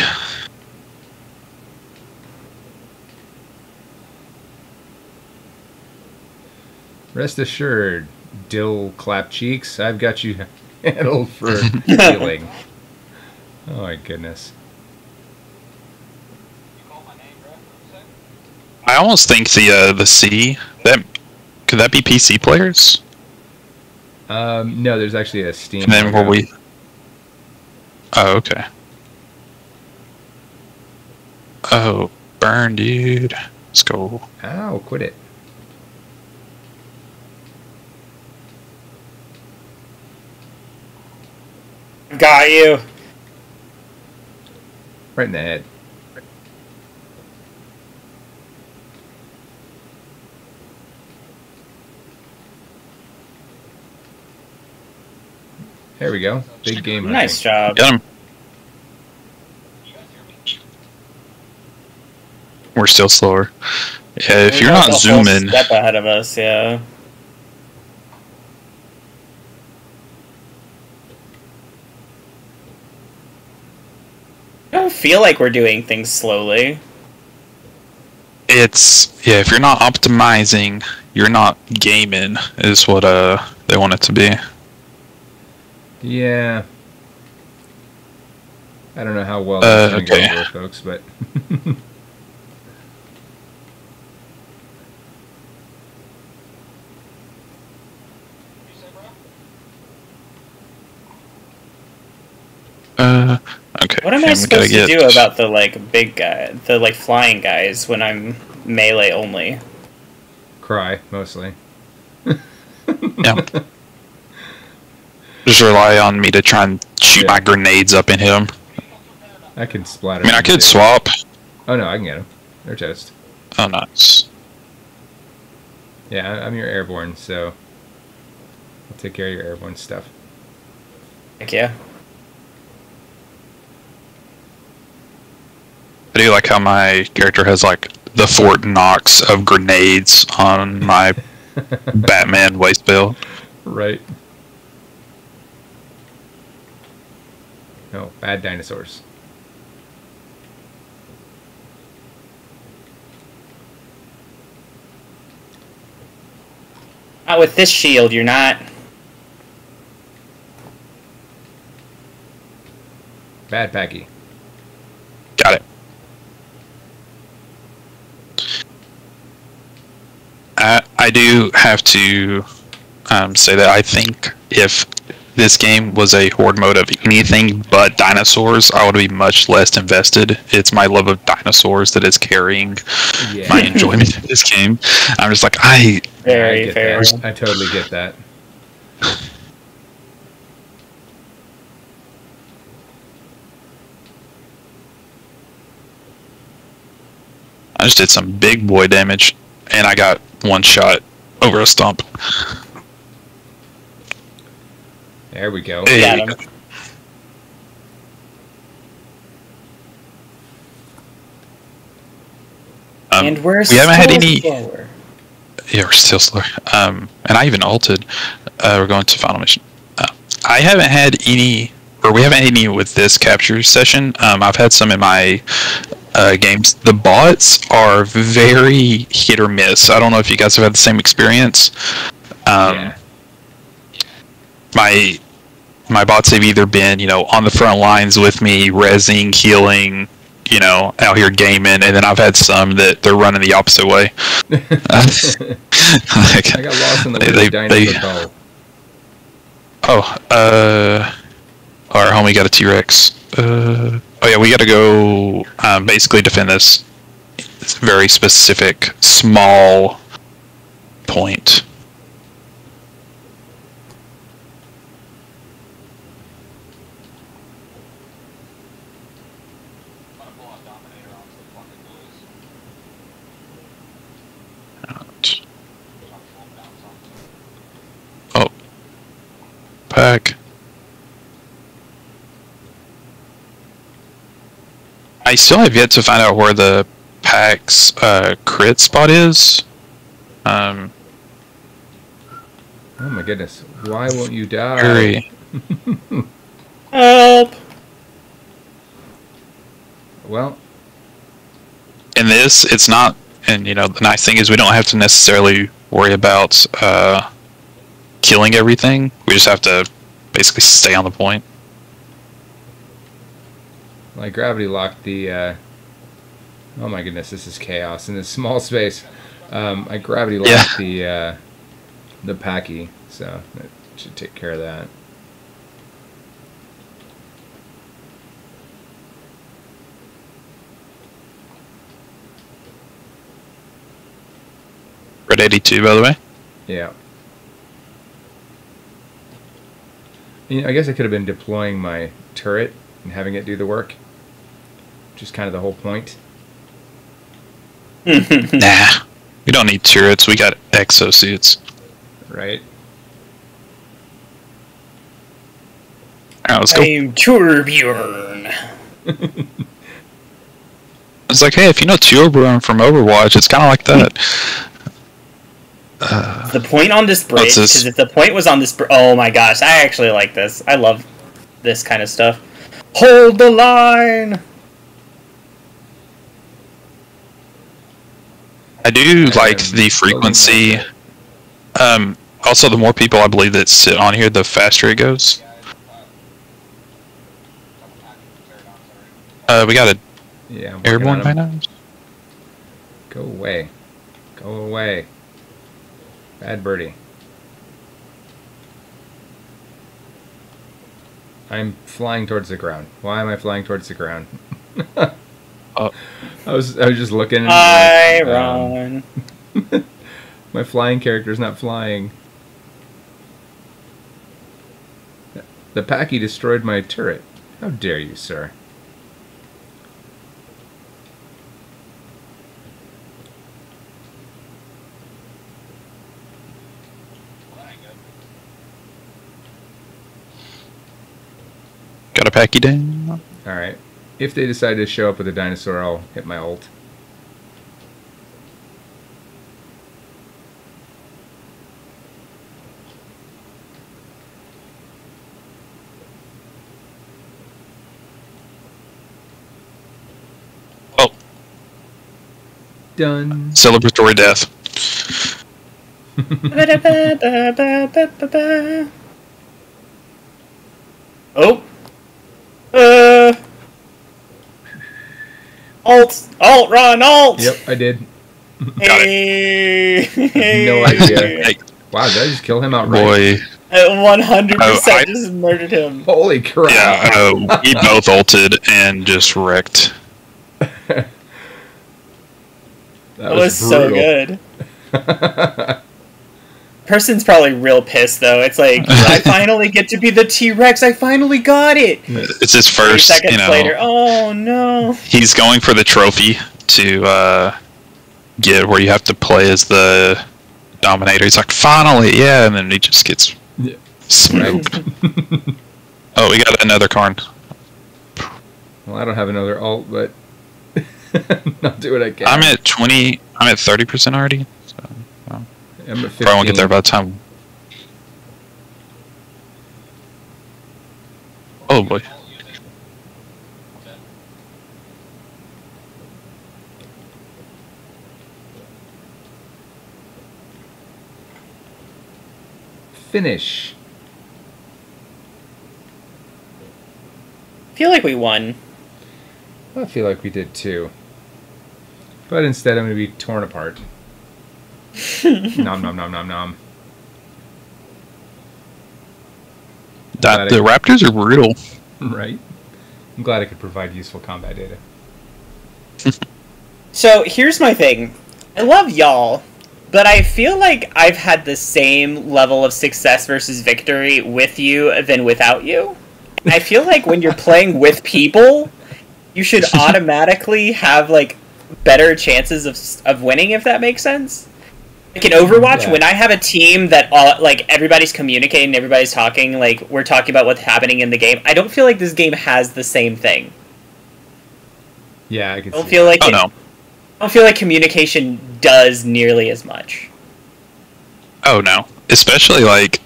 Rest assured, dill clap cheeks, I've got you handled for healing. Oh my goodness. I almost think the uh, the C that could that be PC players. Um, no, there's actually a Steam. And then where we. Oh, okay. Oh, burn, dude. Let's go. Ow, quit it. Got you. Right in the head. There we go. Big game. Nice hunting. job. Get him. We're still slower. Yeah, if you're You're not zooming, step ahead of us, yeah. I don't feel like we're doing things slowly. it's yeah. If you're not optimizing, you're not gaming. Is what uh they want it to be. Yeah. I don't know how well Uh, that's going to okay. go over, folks, but Uh, okay. What am I we gotta supposed to do about the like big guy, the like flying guys when I'm melee only? cry mostly. Yeah. Just rely on me to try and shoot Yeah. my grenades up in him. I can splatter. I mean, I could too. swap. Oh no, I can get him. They're toast. Oh, nice. Yeah, I- I'm your airborne, so I'll take care of your airborne stuff. Heck yeah. I do like how my character has like the Fort Knox of grenades on my Batman waist belt. Right. No, bad dinosaurs. Not with this shield, you're not. Bad Packy. Got it. I, I do have to um, say that I think if this game was a horde mode of anything but dinosaurs, I would be much less invested. It's my love of dinosaurs that is carrying Yeah. my enjoyment of this game. I'm just like, I I Very get fair. that. I totally get that. I just did some big boy damage, and I got one shot over a stump. There we go. Hey. Got him. Um, and we're we haven't had any- slower. Yeah, we're still slow. Um, and I even altered. Uh, we're going to final mission. Uh, I haven't had any, or we haven't had any with this capture session. Um, I've had some in my uh, games. The bots are very hit or miss. I don't know if you guys have had the same experience. Um, yeah. my my bots have either been you know on the front lines with me resing healing you know out here gaming and then i've had some that they're running the opposite way Like, I got lost in the they- they- they- oh uh our homie got a t-rex uh oh yeah we gotta go um, basically defend this very specific small point Oh. Pack. I still have yet to find out where the Pack's uh, crit spot is. Um, Oh my goodness. Why won't you die? very. Help! Well, in this, it's not, and you know, the nice thing is we don't have to necessarily worry about uh, killing everything. We just have to basically stay on the point. I gravity locked the. Uh, oh my goodness, this is chaos in this small space. Um, I gravity locked Yeah. the uh, the packy, so that should take care of that. Red 82, by the way. Yeah. You know, I guess I could have been deploying my turret and having it do the work. Which is kind of the whole point. Nah, we don't need turrets. We got exosuits. Right? All right, let's go. I'm Torbjorn. It's like, hey, if you know Torbjorn from Overwatch, it's kind of like that. Uh, the point on this bridge, because if the point was on this, br- oh my gosh, I actually like this. I love this kind of stuff. Hold the line. I do I like the frequency. Um, also, the more people I believe that sit on here, the faster it goes. Uh, we got an Yeah. I'm airborne by now. Go away. Go away. Bad birdie. I'm flying towards the ground. Why am I flying towards the ground? Oh. I was I was just looking. and, I um, run. my flying character's not flying. The Packy destroyed my turret. How dare you, sir? Got a packy down. Alright. If they decide to show up with a dinosaur, I'll hit my ult. Oh, Done. celebratory death. oh. Uh. Alt. Alt. Run. Alt. Yep, I did. Got Hey. No idea. Wow, did I just kill him outright? boy. One hundred Oh, I- percent just murdered him. Holy crap. Yeah, uh, we both ulted and just wrecked. that That was, so good. Person's probably real pissed though. It's like I finally get to be the T Rex. I finally got it. It's his Three first, seconds you know. later, oh no! He's going for the trophy to uh, get where you have to play as the Dominator. He's like, finally, yeah, and then he just gets Yeah. smoked. oh, we got another Karn. Well, I don't have another alt, but I'll do what I can. I'm at 20, I'm at 30% already. So, I'm at 15. probably won't get there by the time. Oh boy. Finish. I feel like we won. I feel like we did too. But instead, I'm going to be torn apart. Nom nom nom nom nom. That, Got it. the Raptors are brutal. Right? I'm glad I could provide useful combat data. So here's my thing. I love y'all, but I feel like I've had the same level of success versus victory with you than without you. I feel like when you're playing with people, you should automatically have like better chances of of winning if that makes sense. Like in Overwatch, Yeah. when I have a team that all like everybody's communicating, everybody's talking, like we're talking about what's happening in the game. I don't feel like this game has the same thing. Yeah, I can I don't see feel that. like Oh it, no. I don't feel like communication does nearly as much. Oh no, especially like,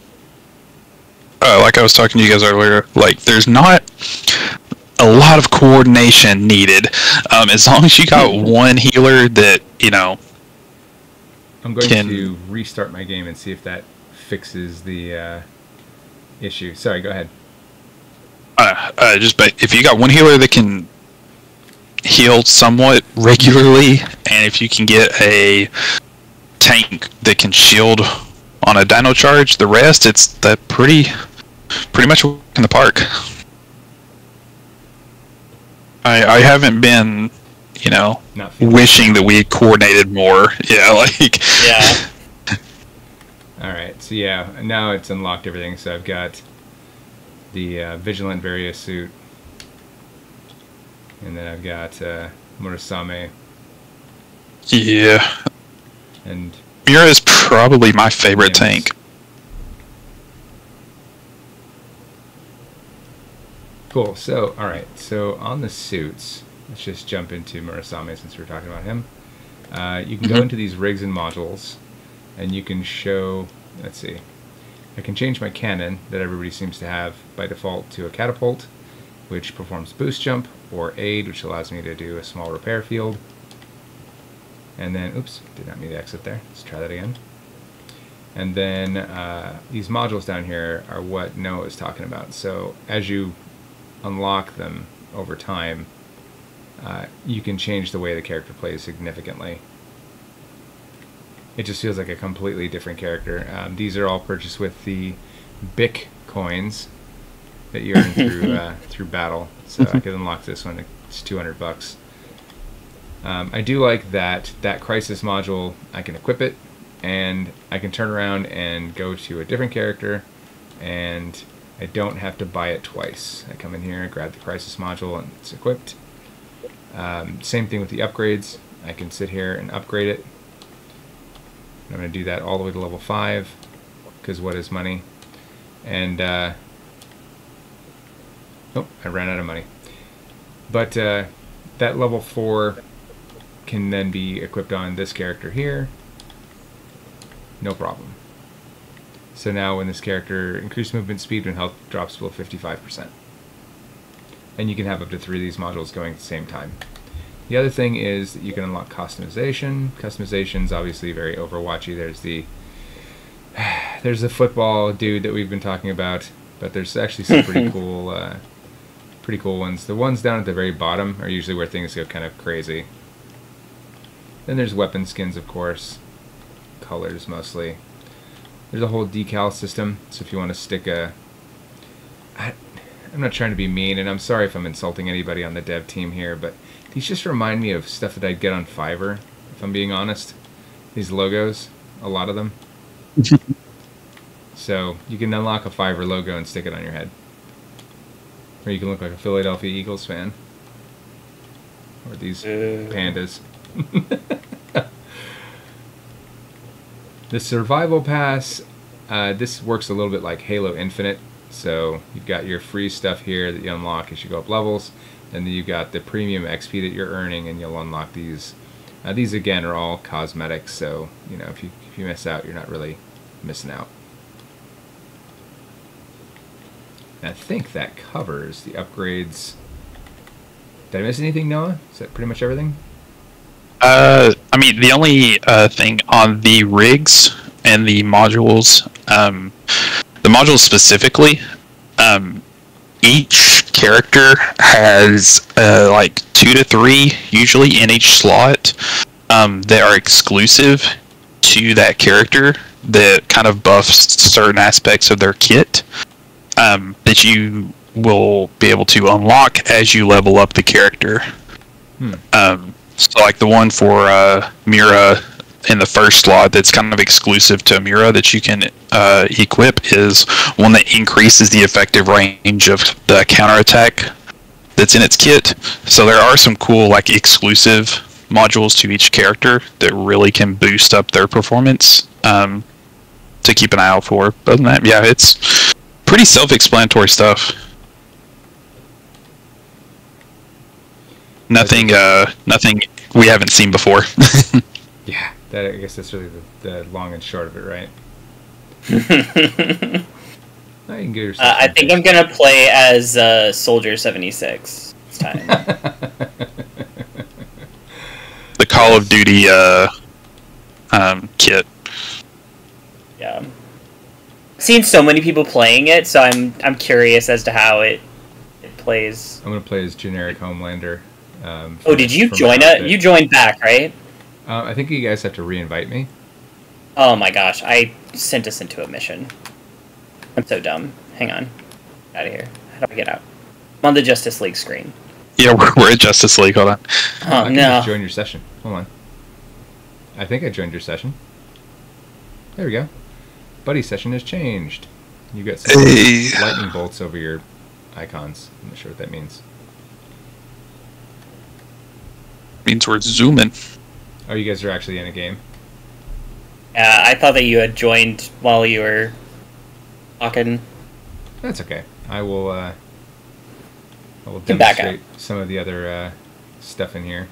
uh, like I was talking to you guys earlier. Like, there's not a lot of coordination needed. Um, as long as you got one healer that you know. I'm going Can- to restart my game and see if that fixes the uh, issue. Sorry, go ahead. Uh, uh, just but if you got one healer that can heal somewhat regularly, and if you can get a tank that can shield on a dino charge, the rest it's that pretty pretty much in the park. I I haven't been, you know, wishing that we had coordinated more. Yeah, like Yeah. All right, so yeah, now it's unlocked everything. So I've got the uh, Vigilant Varia suit, and then I've got uh, Murasame, yeah. and Mira is probably my favorite tank. cool. So all right, so on the suits, let's just jump into Murasame since we're talking about him. Uh, you can go Mhm. into these rigs and modules, and you can show. Let's see. I can change my cannon that everybody seems to have by default to a catapult, which performs boost jump, or aid, which allows me to do a small repair field. And then, oops, did not mean to exit there. Let's try that again. And then uh, these modules down here are what Noah was talking about. So as you unlock them over time, uh, you can change the way the character plays significantly. It just feels like a completely different character. Um, these are all purchased with the Bic coins that you earn through uh, through battle. So I could unlock this one. It's 200 bucks. Um, I do like that that crisis module. I can equip it, and I can turn around and go to a different character, and I don't have to buy it twice. I come in here, grab the crisis module, and it's equipped. Um, same thing with the upgrades. I can sit here and upgrade it. I'm going to do that all the way to level 5, because what is money? And, uh, I ran out of money. But uh, that level 4 can then be equipped on this character here. No problem. So now when this character increased movement speed when health drops below 55%. And you can have up to three of these modules going at the same time. The other thing is that you can unlock customization. Customization is obviously very Overwatchy. There's the there's the football dude that we've been talking about, but there's actually some pretty cool uh, pretty cool ones. The ones down at the very bottom are usually where things go kind of crazy. Then there's weapon skins, of course, colors mostly. There's a whole decal system, so if you want to stick a I, I'm not trying to be mean, and I'm sorry if I'm insulting anybody on the dev team here, but these just remind me of stuff that I'd get on Fiverr, if I'm being honest. These logos, a lot of them. so you can unlock a Fiverr logo and stick it on your head. Or you can look like a Philadelphia Eagles fan. Or these pandas. the survival pass, uh, this works a little bit like Halo Infinite. So you've got your free stuff here that you unlock as you go up levels, and then you've got the premium XP that you're earning, and you'll unlock these. Uh, these again are all cosmetics, so you know if you if you miss out, you're not really missing out. And I think that covers the upgrades. Did I miss anything, Noah? Is that pretty much everything? Uh, I mean, the only uh, thing on the rigs and the modules, um, the modules specifically, um, each character has uh, like two to three, usually in each slot, um, that are exclusive to that character that kind of buffs certain aspects of their kit um, that you will be able to unlock as you level up the character. Hmm. Um, so, like the one for uh, Mira in the first slot that's kind of exclusive to Mira that you can uh, equip is one that increases the effective range of the counterattack that's in its kit. So there are some cool like exclusive modules to each character that really can boost up their performance um, to keep an eye out for. Other than that, yeah, it's pretty self-explanatory stuff. Nothing, uh, nothing we haven't seen before. Yeah, that I guess that's really the, the long and short of it, right? Now you can get yourself. Uh, I think I'm gonna play as uh, Soldier seventy six this time. the Call of Duty uh, um, kit. yeah, seen so many people playing it, so I'm I'm curious as to how it it plays. I'm gonna play as generic Homelander. Um, Oh, did you join my it? You joined back, right? Uh, I think you guys have to re-invite me. Oh my gosh, I sent us into a mission. I'm so dumb. Hang on, out of here. How do I get out? I'm on the Justice League screen. Yeah, we're, we're at Justice League. Hold on. Oh I no. just join your session. Hold on. I think I joined your session. There we go. Buddy session has changed. You got some Hey. lightning bolts over your icons. I'm not sure what that means. Means we're zooming. Oh, you guys are actually in a game. Yeah, I thought that you had joined while you were talking. That's okay. I will. Uh, I will Get back demonstrate some of the other uh, stuff in here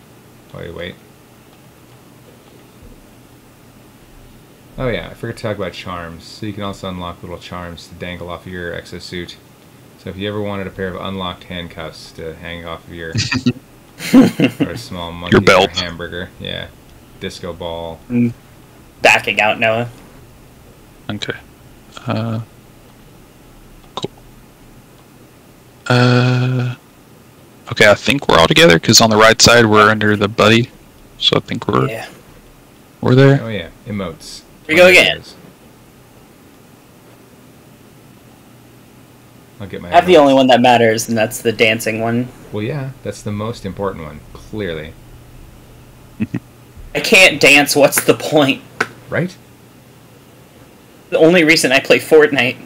while you wait. Oh yeah, I forgot to talk about charms. So you can also unlock little charms to dangle off of your exosuit. So if you ever wanted a pair of unlocked handcuffs to hang off of your or a small monkey or belt. hamburger, yeah, disco ball. Backing out, Noah. Okay. Uh, cool. Uh, okay, I think we're all together because on the right side we're under the buddy, so I think we're Yeah. we're there. Oh yeah, emotes. Here we go there it again. is. I'll get my. I have the only one that matters, and that's the dancing one. Well, yeah, that's the most important one, clearly. I can't dance. What's the point? Right? The only reason I play Fortnite.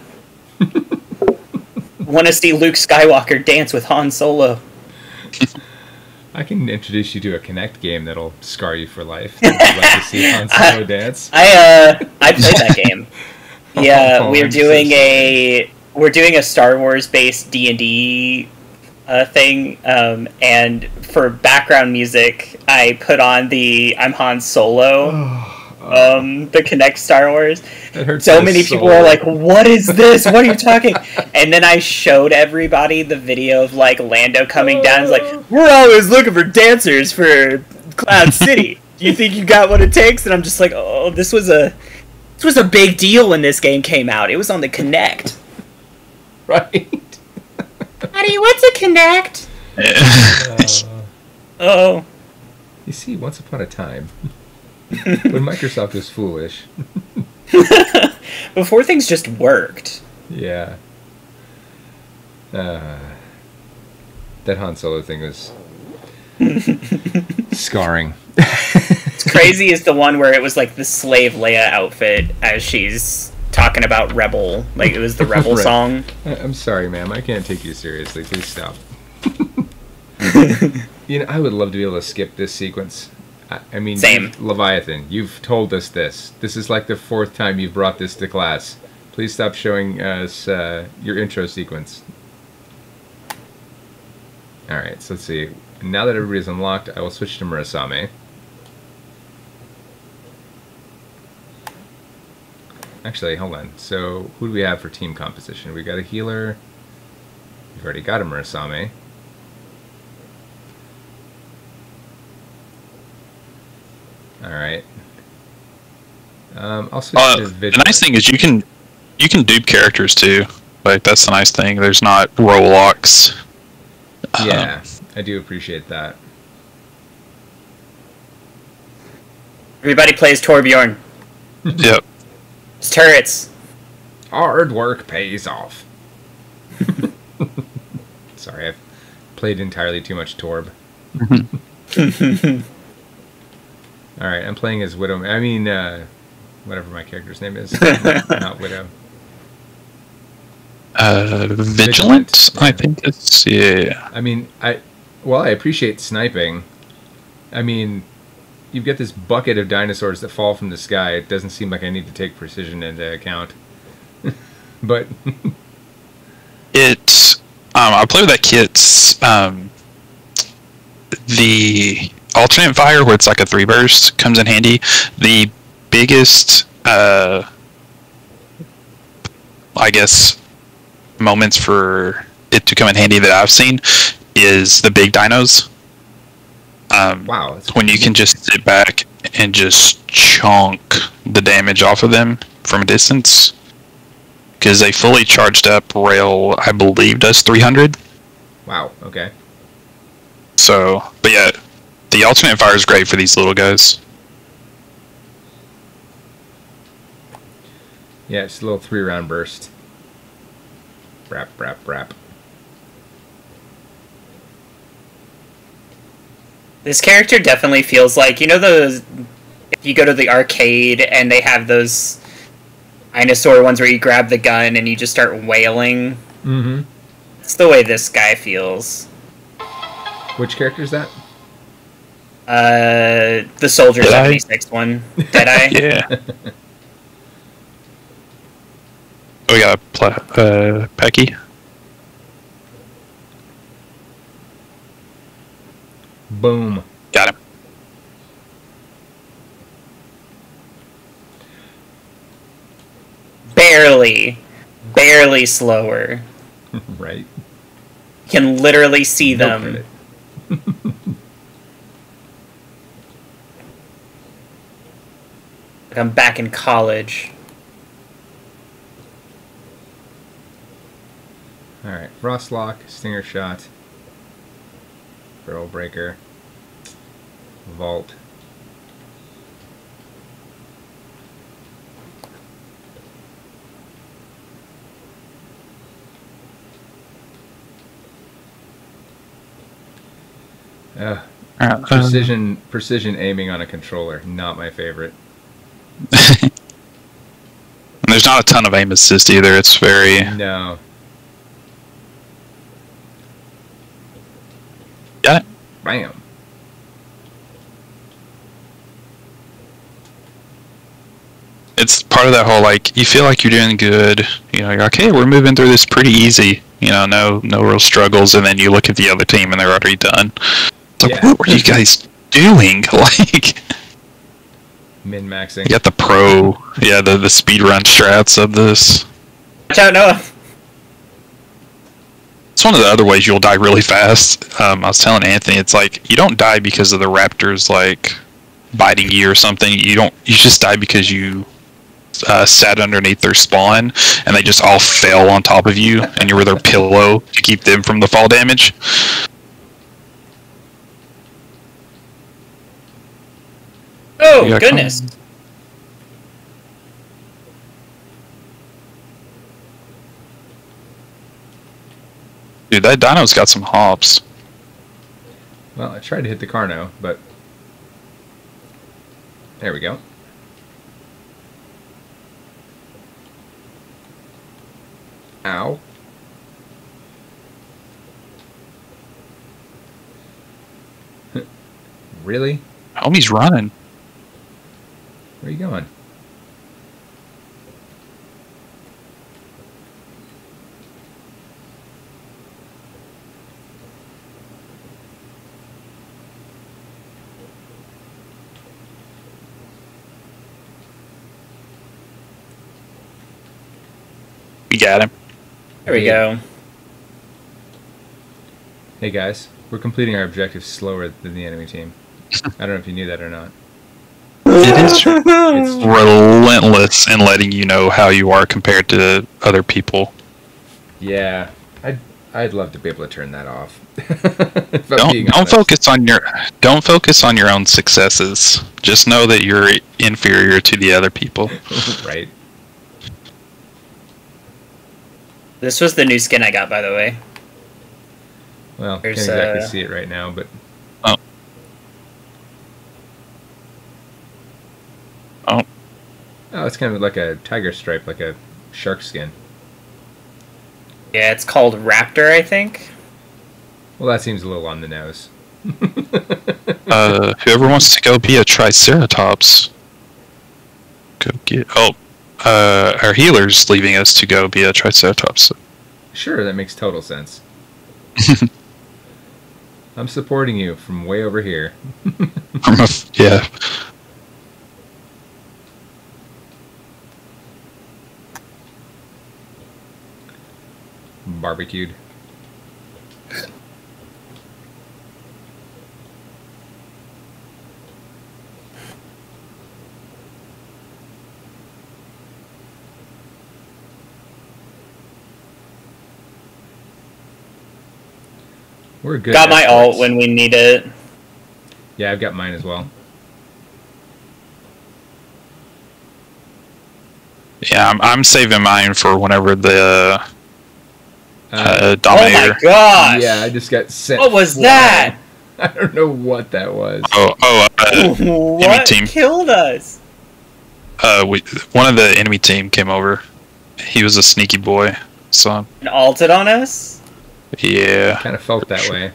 Want to see Luke Skywalker dance with Han Solo? I can introduce you to a Kinect game that'll scar you for life. You like to see Han Solo dance? I uh, I played that game. Yeah, Oh, we're I'm doing sorry. a we're doing a Star Wars based D and D uh, thing, um, and for background music, I put on the I'm Han Solo, Oh, um, the Kinect Star Wars. So my many people soul. are like, "What is this? What are you talking?" and then I showed everybody the video of like Lando coming down. It's like, "We're always looking for dancers for Cloud City. Do you think you got what it takes?" And I'm just like, "Oh, this was a this was a big deal when this game came out. It was on the Kinect." right. Honey, what's a Kinect? Uh, Oh, you see, once upon a time, when Microsoft was foolish, before things just worked. yeah. Uh, that Han Solo thing was scarring. It's crazy is the one where it was like the slave Leia outfit as she's talking about Rebel, like it was the Rebel Right. song. I'm sorry, ma'am. I can't take you seriously. Please stop. you know, I would love to be able to skip this sequence. I, I mean, Same. Leviathan, you've told us this. This is like the fourth time you've brought this to class. Please stop showing us uh, your intro sequence. All right, so let's see. Now that everybody's unlocked, I will switch to Murasame. Actually, hold on. So, who do we have for team composition? We got a healer. We've already got a Murasame. All right. Um, I'll Uh, the nice thing is you can you can dupe characters too. Like that's the nice thing. There's not role locks. Uh, Yeah, I do appreciate that. Everybody plays Torbjorn. yep. It's turrets. Hard work pays off. Sorry, I've played entirely too much Torb. All right, I'm playing as Widow. I mean, uh, whatever my character's name is, not, not Widow. Uh, vigilant. Vigilant, I think it's yeah. I mean, I well, I appreciate sniping. I mean, you've got this bucket of dinosaurs that fall from the sky. It doesn't seem like I need to take precision into account. but It. Um, I play with that kit's um, the alternate fire where it's like a three burst comes in handy. The biggest, uh, I guess, moments for it to come in handy that I've seen is the big dinos. Um, Wow. when you can just sit back and just chunk the damage off of them from a distance. Because a fully charged up rail, I believe, does 300. Wow. Okay. So, but yeah, the alternate fire is great for these little guys. Yeah, it's a little three round burst. Brap, brap, brap. This character definitely feels like you know those. If you go to the arcade and they have those dinosaur ones where you grab the gun and you just start wailing. Mm-hmm. It's the way this guy feels. Which character is that? Uh, the Soldier Deadeye? seventy six one, Deadeye. Yeah. we got Pla- uh, Pecky. Boom. Got him. barely, barely slower. right. You can literally see No them. Like I'm back in college. All right. Frostlock, Stinger Shot, Barrel Breaker, Vault. Uh, uh, precision precision aiming on a controller, not my favorite. and there's not a ton of aim assist either. It's very No. got it. Bam. It's part of that whole like you feel like you're doing good. You know, you're like, hey, we're moving through this pretty easy. You know, no no real struggles. And then you look at the other team and they're already done. It's like, Yeah. what were you guys doing? Like, Min maxing. you got the pro, yeah, the the speed run strats of this. Watch out, Noah. It's one of the other ways you'll die really fast. Um, I was telling Anthony, it's like you don't die because of the raptors like biting you or something. You don't. You just die because you uh, sat underneath their spawn and they just all fell on top of you, and you were their pillow to keep them from the fall damage. Oh Yeah, goodness. come- Dude, that dino's got some hops. Well, I tried to hit the Carno, but there we go. Ow. really? Homie's running. Where are you going? We got him. There we go. Hey guys, we're completing our objectives slower than the enemy team. I don't know if you knew that or not. It is It's relentless in letting you know how you are compared to other people. Yeah, I'd I'd love to be able to turn that off. Don't don't focus on your don't focus on your own successes. Just know that you're inferior to the other people. right. This was the new skin I got, by the way. Well, can't exactly uh, see it right now, but Oh. Oh, oh, it's kind of like a tiger stripe, like a shark skin. Yeah, it's called Raptor, I think. Well, that seems a little on the nose. uh, whoever wants to go be a Triceratops, go get. Oh, uh, our healer's leaving us to go be a Triceratops. Sure, that makes total sense. I'm supporting you from way over here. From a, yeah. Barbecued. We're good. Got my alt when we need it. Yeah, I've got mine as well. Yeah, I'm, I'm saving mine for whenever the uh, uh, Oh my gosh! yeah, I just got sent. What was flying. that? I don't know what that was. oh, oh, uh, what team. killed us? uh, we, one of the enemy team came over. He was a sneaky boy. So, And alted on us? Yeah. Kind of felt that way.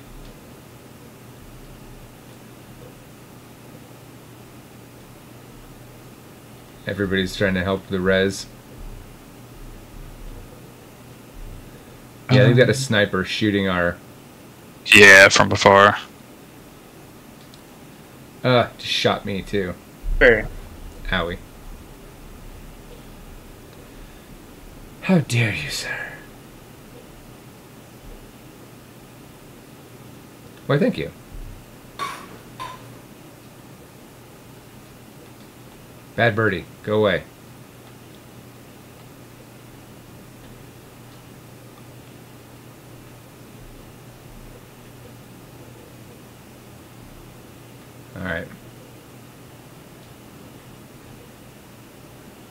Everybody's trying to help the res. Yeah, they've got a sniper shooting our. Yeah, from afar. Uh, just shot me too. Sure. Owie. How dare you, sir? Why, thank you. Bad birdie, go away. Alright.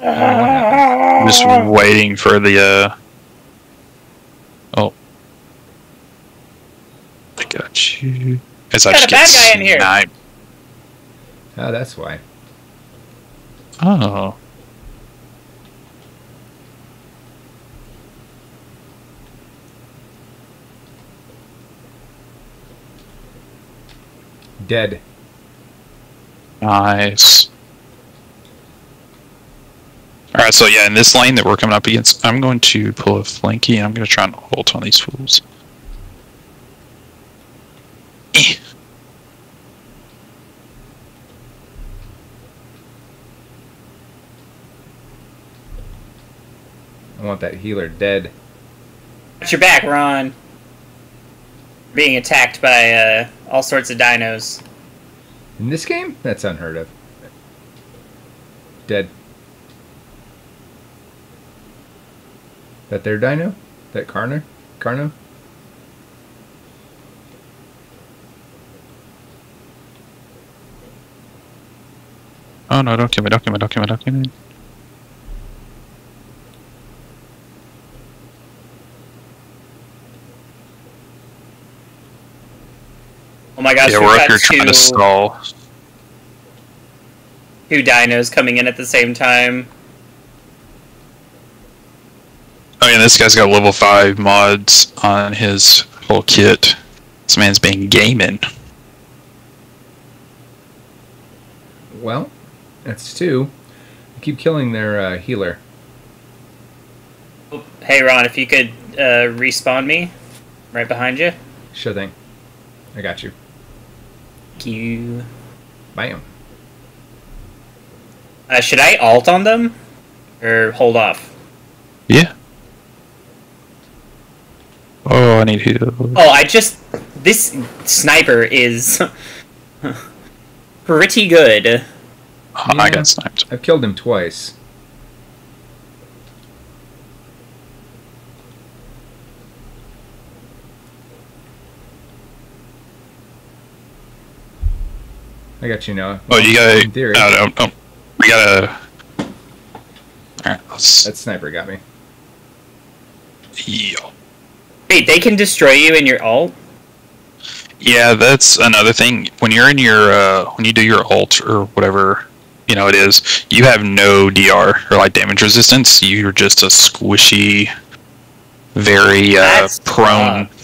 I'm just waiting for the, uh. Oh. I got you. As I Got just a bad guy in here. sniped. Oh, that's why. Oh. Dead. Nice. Alright, so yeah, in this lane that we're coming up against, I'm going to pull a flanky and I'm going to try and ult on these fools. Want that healer dead. Got your back, Ron. Being attacked by uh, all sorts of dinos. In this game? That's unheard of. Dead. That there dino? That Carno? Carno? Oh no, don't kill me, don't kill me, don't kill me, don't kill me. Oh my gosh, yeah, we've we're up here trying to stall. two dinos coming in at the same time. Oh yeah, this guy's got level 5 mods on his whole kit. This man's been gaming. Well, that's two. I keep killing their uh, healer. Oh, Hey, Ron, if you could uh, respawn me right behind you. Sure thing. I got you. Thank you. Bam. Uh, should I alt on them? Or hold off? Yeah. Oh, I need heal. Oh, I just. This sniper is. pretty good. Oh, I Yeah. got sniped. I've killed him twice. I got you, Noah. Oh, you In got. theory. Oh, no, no. We gotta. Alright, let's. That sniper got me. Yeah. Wait, they can destroy you in your alt? Yeah, that's another thing. When you're in your uh, when you do your ult or whatever you know it is, you have no DR or like damage resistance. You're just a squishy, very uh, prone. sucks.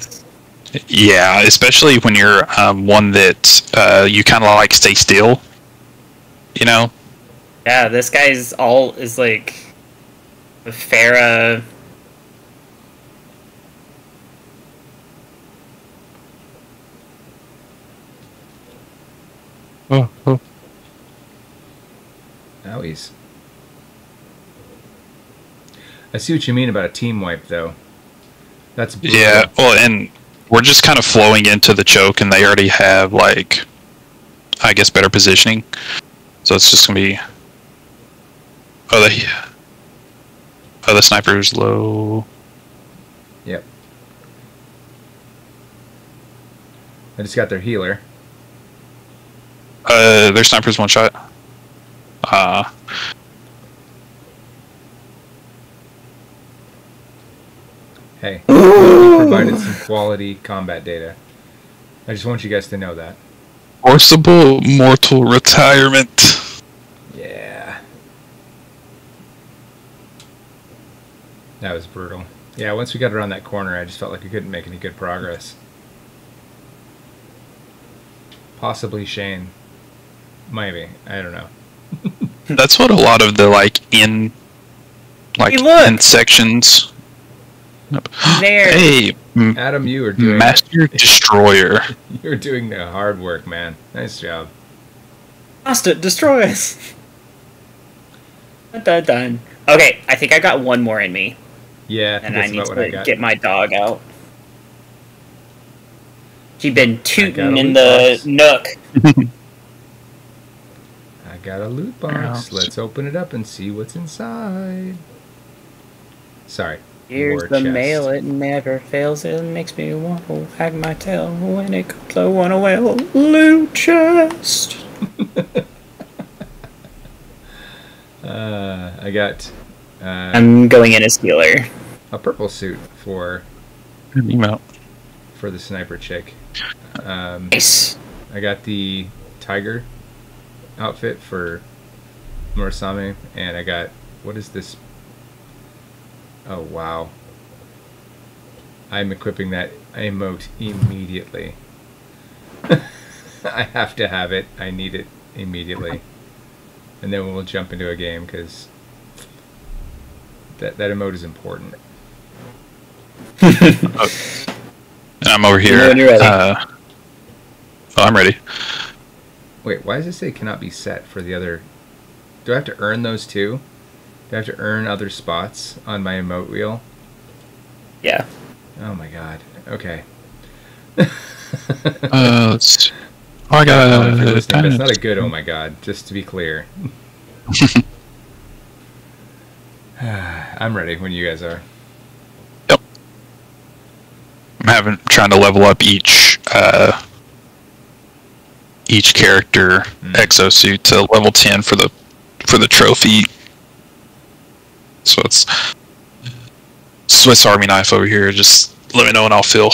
Yeah, especially when you're um, one that uh, you kind of like stay still. You know, Yeah, this guy's alt is like. A Pharah. oh, oh. Owies. I see what you mean about a team wipe, though. That's brutal. Yeah, well, and we're just kind of flowing into the choke, and they already have like, I guess, better positioning. So it's just gonna be. Oh, the oh the sniper's low. Yep. I just got their healer. Uh, their sniper's one shot. Uh, Hey, we provided some quality combat data. I just want you guys to know that. forcible mortal retirement. Yeah. That was brutal. Yeah, once we got around that corner, I just felt like we couldn't make any good progress. Possibly Shane. Maybe. I don't know. That's what a lot of the like in, like Hey, in sections. There. Hey, Adam, you are doing Master Destroyer. you're doing the hard work, man. Nice job. Master, destroy us. Dun, dun, dun. Okay, I think I got one more in me, Yeah, and that's I need about what I to get my dog out. She been tooting in the box. nook. I got a loot box. Ouch. Let's open it up and see what's inside. Sorry. Here's war the chest. mail, it never fails. It makes me want to wag my tail when it comes. I want a whale loot chest. Uh, I got uh, I'm going in as healer. a purple suit for Email. for the sniper chick. Um, Nice. I got the tiger outfit for Murasame, and I got what is this? Oh wow! I'm equipping that emote immediately. I have to have it. I need it immediately, and then we'll jump into a game because that that emote is important. And I'm over here. when you're ready. Uh, oh, I'm ready. Wait, why does it say cannot be set for the other? Do I have to earn those too? Do I have to earn other spots on my emote wheel? Yeah. Oh my god. Okay. Uh, let's. Oh, I got if you're a. that's not a good oh my god, just to be clear. I'm ready when you guys are. Yep. I'm having trying to level up each uh, each character Mm. exosuit to level ten for the for the trophy. So it's Swiss Army knife over here. Just let me know when I'll fill.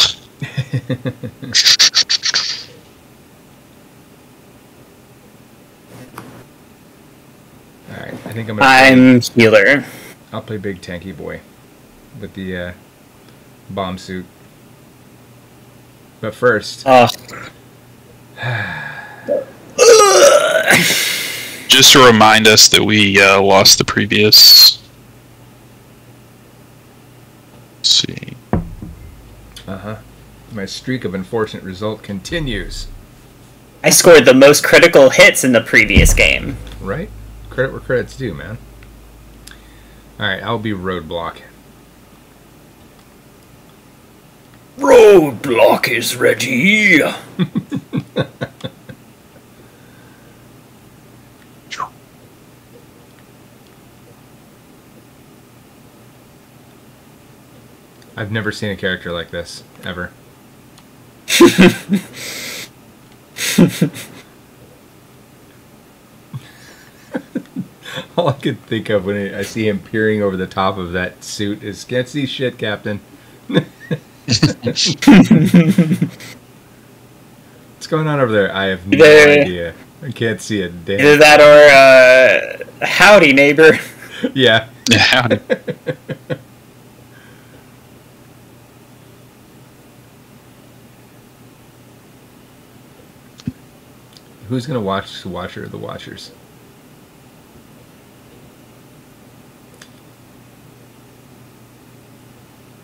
Alright, I think I'm gonna play, I'm healer. I'll play big tanky boy with the uh, bomb suit. But first, Oh. Just to remind us that we uh, lost the previous. Let's see. uh-huh. My streak of unfortunate result continues. I scored the most critical hits in the previous game. Right? Credit where credit's due, man. Alright, I'll be roadblock. Roadblock is ready. I've never seen a character like this, ever. All I could think of when I see him peering over the top of that suit is, can't see shit, Captain. What's going on over there? I have no There. idea. I can't see a Either damn. that or, uh, howdy, neighbor. Yeah. Yeah. Who's gonna watch the Watcher of the Watchers?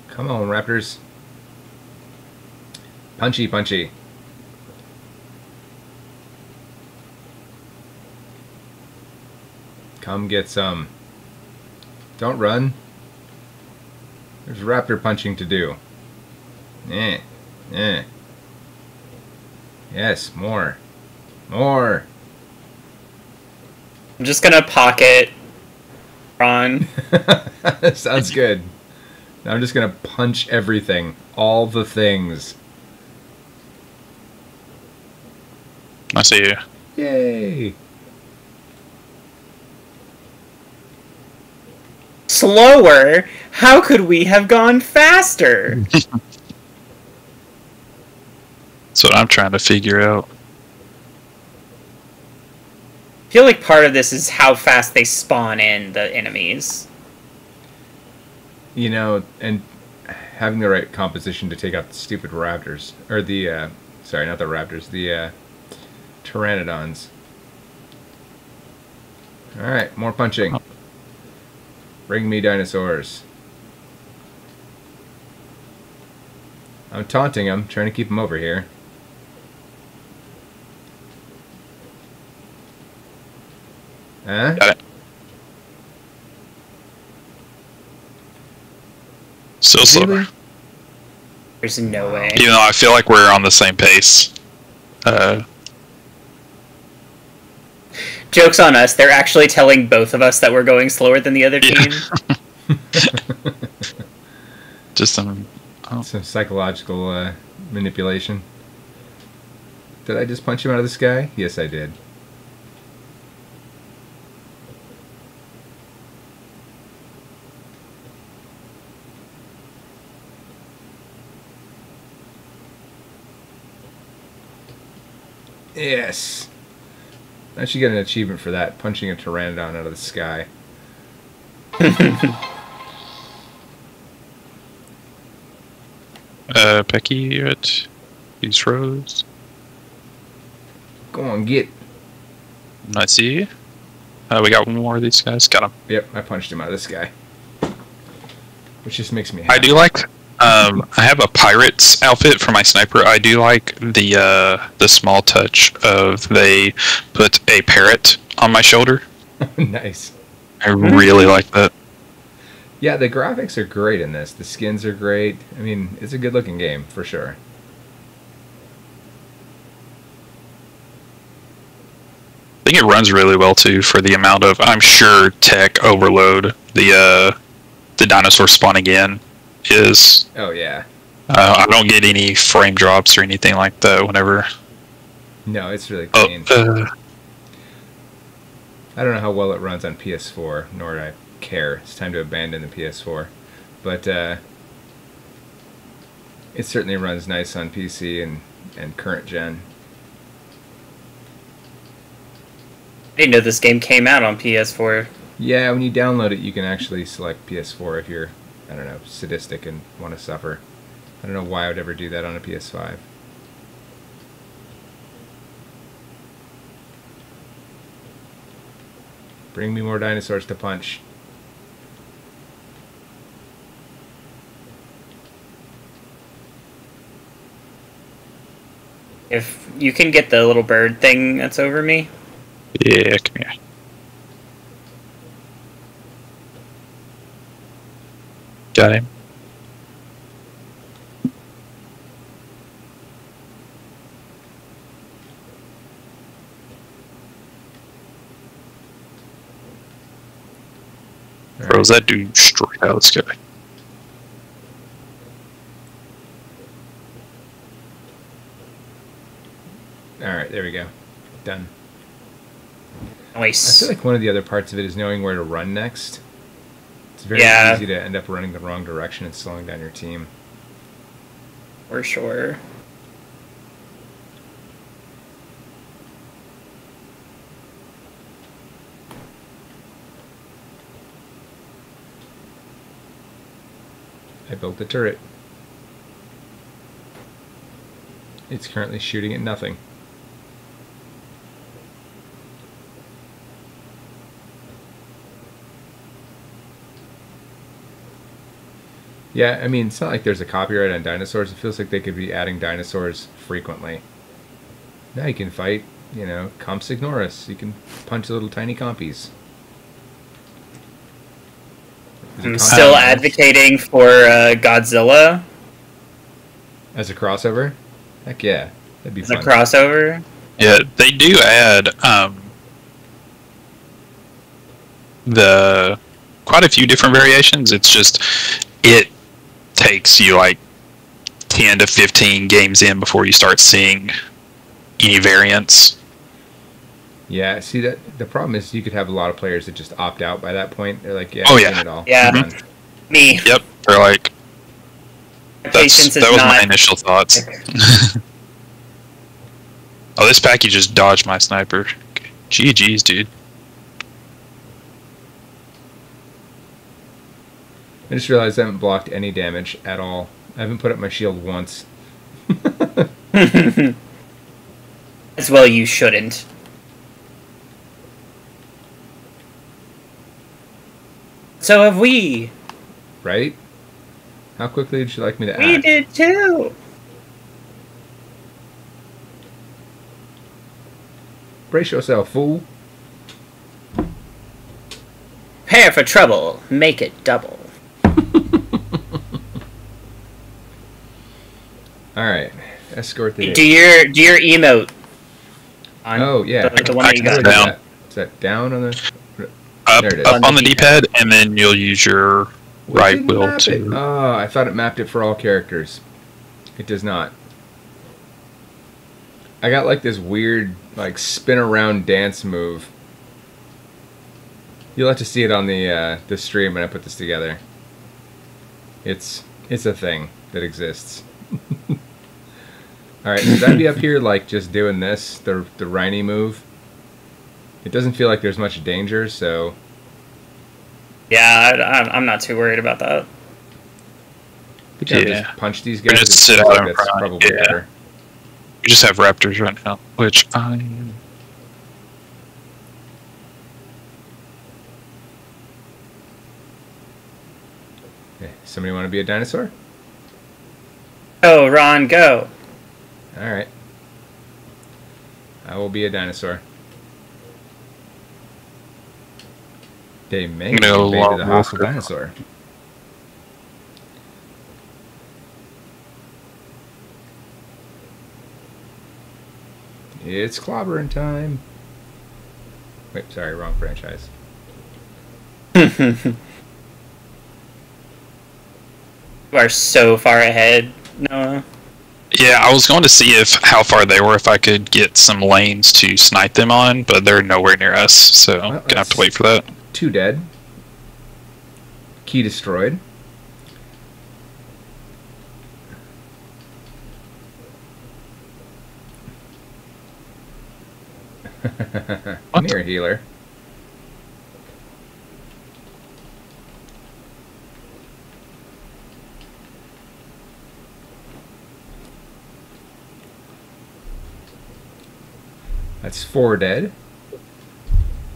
Come on, Raptors. Punchy, punchy. Come get some. Don't run. There's raptor punching to do. Eh. Eh. Yes, more. More. I'm just gonna pocket Ron. Sounds good. Now I'm just gonna punch everything. All the things. I see you. Yay! Slower? How could we have gone faster? That's what I'm trying to figure out. I feel like part of this is how fast they spawn in the enemies. You know, and having the right composition to take out the stupid raptors. Or the, uh, sorry, not the raptors, the, uh, pteranodons. Alright, more punching. Bring me dinosaurs. I'm taunting him, trying to keep him over here. Huh? Got it. Still slower. Really? There's no way. Even though I feel like we're on the same pace. Uh, Joke's on us. They're actually telling both of us that we're going slower than the other Yeah. team. just some. Oh, Some psychological uh, manipulation. Did I just punch him out of the sky? Yes, I did. Yes. I should get an achievement for that, punching a pteranodon out of the sky. uh, Becky, you at these rows. Go on, get. I see you. Uh, we got one more of these guys. Got him. Yep, I punched him out of the sky. Which just makes me I do like. Um, I have a pirate's outfit for my sniper. I do like the uh, the small touch of they put a parrot on my shoulder. nice. I really like that. Yeah, the graphics are great in this. The skins are great. I mean, it's a good looking game for sure. I think it runs really well too for the amount of I'm sure tech overload the uh, the dinosaur spawning in is. Oh yeah. Uh, I don't get any frame drops or anything like that whenever. No, it's really Oh, clean. uh, I don't know how well it runs on PS4, nor do I care. It's time to abandon the PS4. But uh, it certainly runs nice on PC and, and current gen. I didn't know this game came out on PS4. Yeah, when you download it, you can actually select PS4 if you're, I don't know, sadistic and want to suffer. I don't know why I would ever do that on a PS5. Bring me more dinosaurs to punch. If you can get the little bird thing that's over me, yeah, come here. Got him. Throws that dude straight out of the sky. Alright, there we go. Done. Nice. I feel like one of the other parts of it is knowing where to run next. It's very Yeah. easy to end up running the wrong direction and slowing down your team. For sure. I built the turret. It's currently shooting at nothing. Yeah, I mean, it's not like there's a copyright on dinosaurs. It feels like they could be adding dinosaurs frequently. Now you can fight, you know, Compsognathus. You can punch little tiny compies. I'm still advocating for uh, Godzilla as a crossover. Heck yeah, that'd be as a crossover. Yeah, they do add um, the quite a few different variations. It's just it takes you like ten to fifteen games in before you start seeing any variants. yeah, see that the problem is you could have a lot of players that just opt out by that point. They're like, yeah, Oh, yeah. seen it all. Yeah. I'm done. Me, Yep, they're like my that's patience is that was my initial thoughts. oh, this packy just dodged my sniper. GG's, dude. I just realized I haven't blocked any damage at all. I haven't put up my shield once. As well, you shouldn't. So have we. Right? How quickly would you like me to We act? did too. Brace yourself, fool. Prepare for trouble. Make it double. All right, escort the. Do your do your emote. On Oh yeah, the, the one I that you can How got. Down. that? Is that down on the? Up, There it is. up On the D-pad, and then you'll use your Why right wheel map it? to. Oh, I thought it mapped it for all characters. It does not. I got like this weird like spin around dance move. You'll have to see it on the uh, the stream when I put this together. It's it's a thing that exists. all right, should I be up here like just doing this the the Rhiny move? It doesn't feel like there's much danger, so Yeah, I, I'm- I'm not too worried about that. Good job, Yeah. just punch these Or guys. just sit feels out like in that's front, probably yeah. better. You just have raptors right now, which I am. Okay, Somebody want to be a dinosaur? Oh, Ron, go. All right. I will be a dinosaur. They may I'm gonna go invade the hostile walker. dinosaur. It's clobbering time. Wait, sorry, wrong franchise. you are so far ahead, Noah. Yeah, I was going to see if how far they were if I could get some lanes to snipe them on, but they're nowhere near us, so Well, gonna have to wait for that. Two dead. Key destroyed. Come What? here, healer. That's four dead.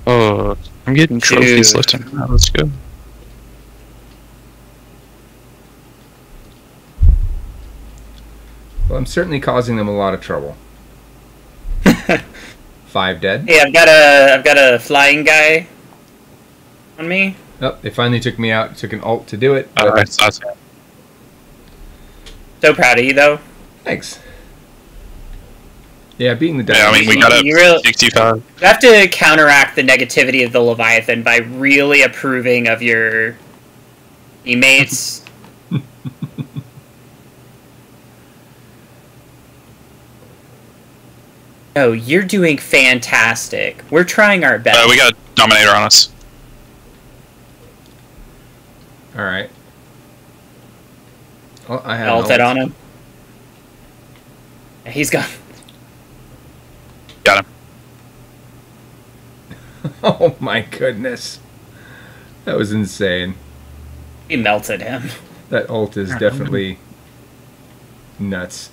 Oh, I'm getting trophies Dude. left and right. Let's go. Well, I'm certainly causing them a lot of trouble. Five dead. Hey, I've got a I've got a flying guy on me. Oh, they finally took me out. Took an alt to do it. but- Alright, so that's So proud of you, though. Thanks. Yeah, being the Yeah, I mean, we got up you really- 65. You have to counteract the negativity of the Leviathan by really approving of your teammates. oh, you're doing fantastic. We're trying our best. Uh, we got a Dominator on us. All right. Well, I have an Ulted alt. on him. He's gone. Got him. Oh my goodness, that was insane. He melted him. That ult is definitely nuts.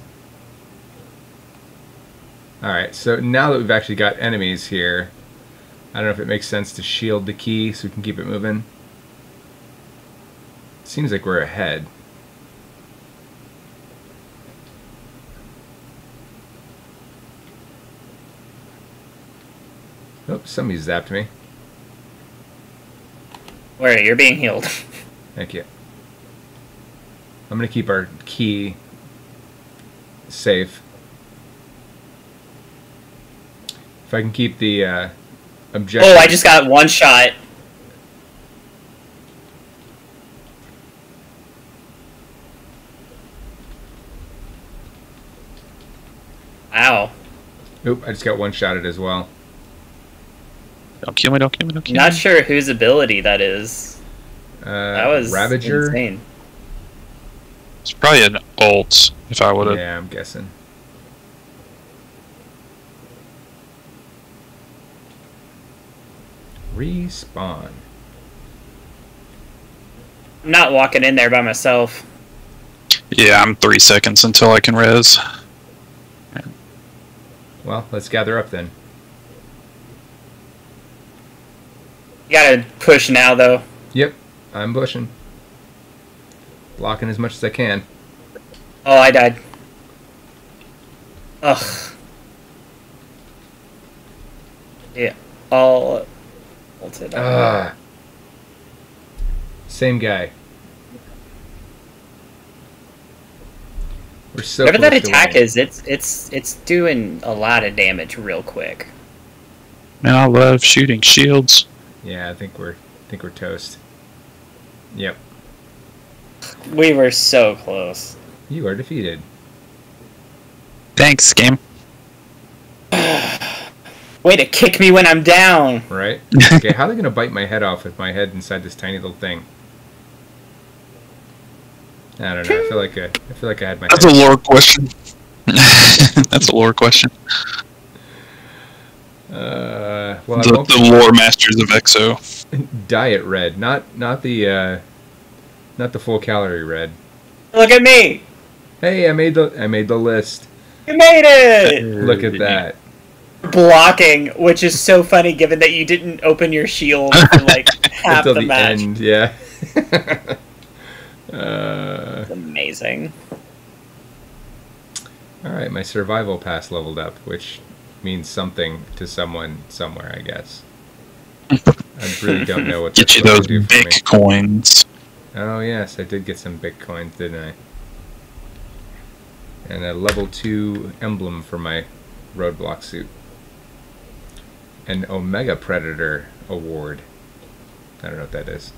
All right, so now that we've actually got enemies here, I don't know if it makes sense to shield the key so we can keep it moving. Seems like we're ahead. Oh, somebody zapped me. Where you're being healed. Thank you. I'm gonna keep our key safe. If I can keep the uh, objective. Oh, I just got one shot. Ow. Oop! I just got one shot at as well. Don't kill me! Don't kill me! Don't kill Not me! sure whose ability that is. Uh, That was Ravager. insane. It's probably an ult. If I would have. Yeah, I'm guessing. Respawn. I'm not walking in there by myself. Yeah. I'm three seconds until I can res. Well, let's gather up then. You gotta push now, though. Yep, I'm bushing. Blocking as much as I can. Oh, I died. Ugh. Yeah. All ulted. on. Ah. Same guy. We're so Whatever that attack winning. is, it's it's it's doing a lot of damage real quick. Man, I love shooting shields. Yeah, I think we're I think we're toast. Yep. We were so close. You are defeated. Thanks, game. Way to kick me when I'm down. Right? okay, how are they gonna bite my head off with my head inside this tiny little thing? I don't know. I feel like I, I feel like I had my That's a head. lore question. That's a lore question. Uh, well, The, won't the lore masters of EXO. diet red, not not the uh, not the full calorie red. Look at me. Hey, I made the I made the list. You made it. Look at that. Blocking, which is so funny given that you didn't open your shield for like half Until the, the, match. end, yeah. uh, It's amazing. all right, my survival pass leveled up, which means something to someone somewhere, I guess. I really don't know what Get you those do for big me. coins. Oh yes, I did get some Bikcoins, didn't I? And a level two emblem for my roadblock suit. An Omega Predator award. I don't know what that is.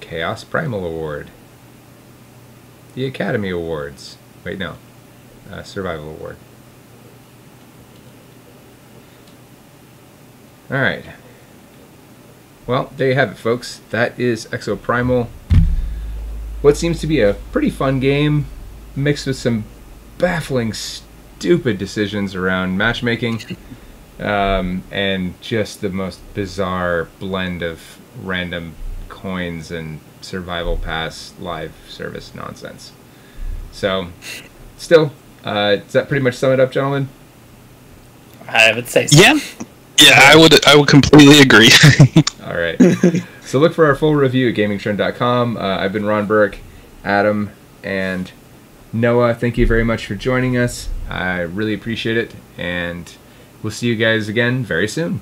Chaos Primal Award. The Academy Awards. Wait, no. Uh, Survival Award. Alright. Well, there you have it, folks. That is Exoprimal. What seems to be a pretty fun game, mixed with some baffling, stupid decisions around matchmaking, um, and just the most bizarre blend of random coins and survival pass live service nonsense. So, still, uh, does that pretty much sum it up, gentlemen? I would say so. Yeah, yeah, I would. I would completely agree. All right. so look for our full review at gamingtrend.com. Uh, I've been Ron Burke, Adam, and Noah. Thank you very much for joining us. I really appreciate it, and we'll see you guys again very soon.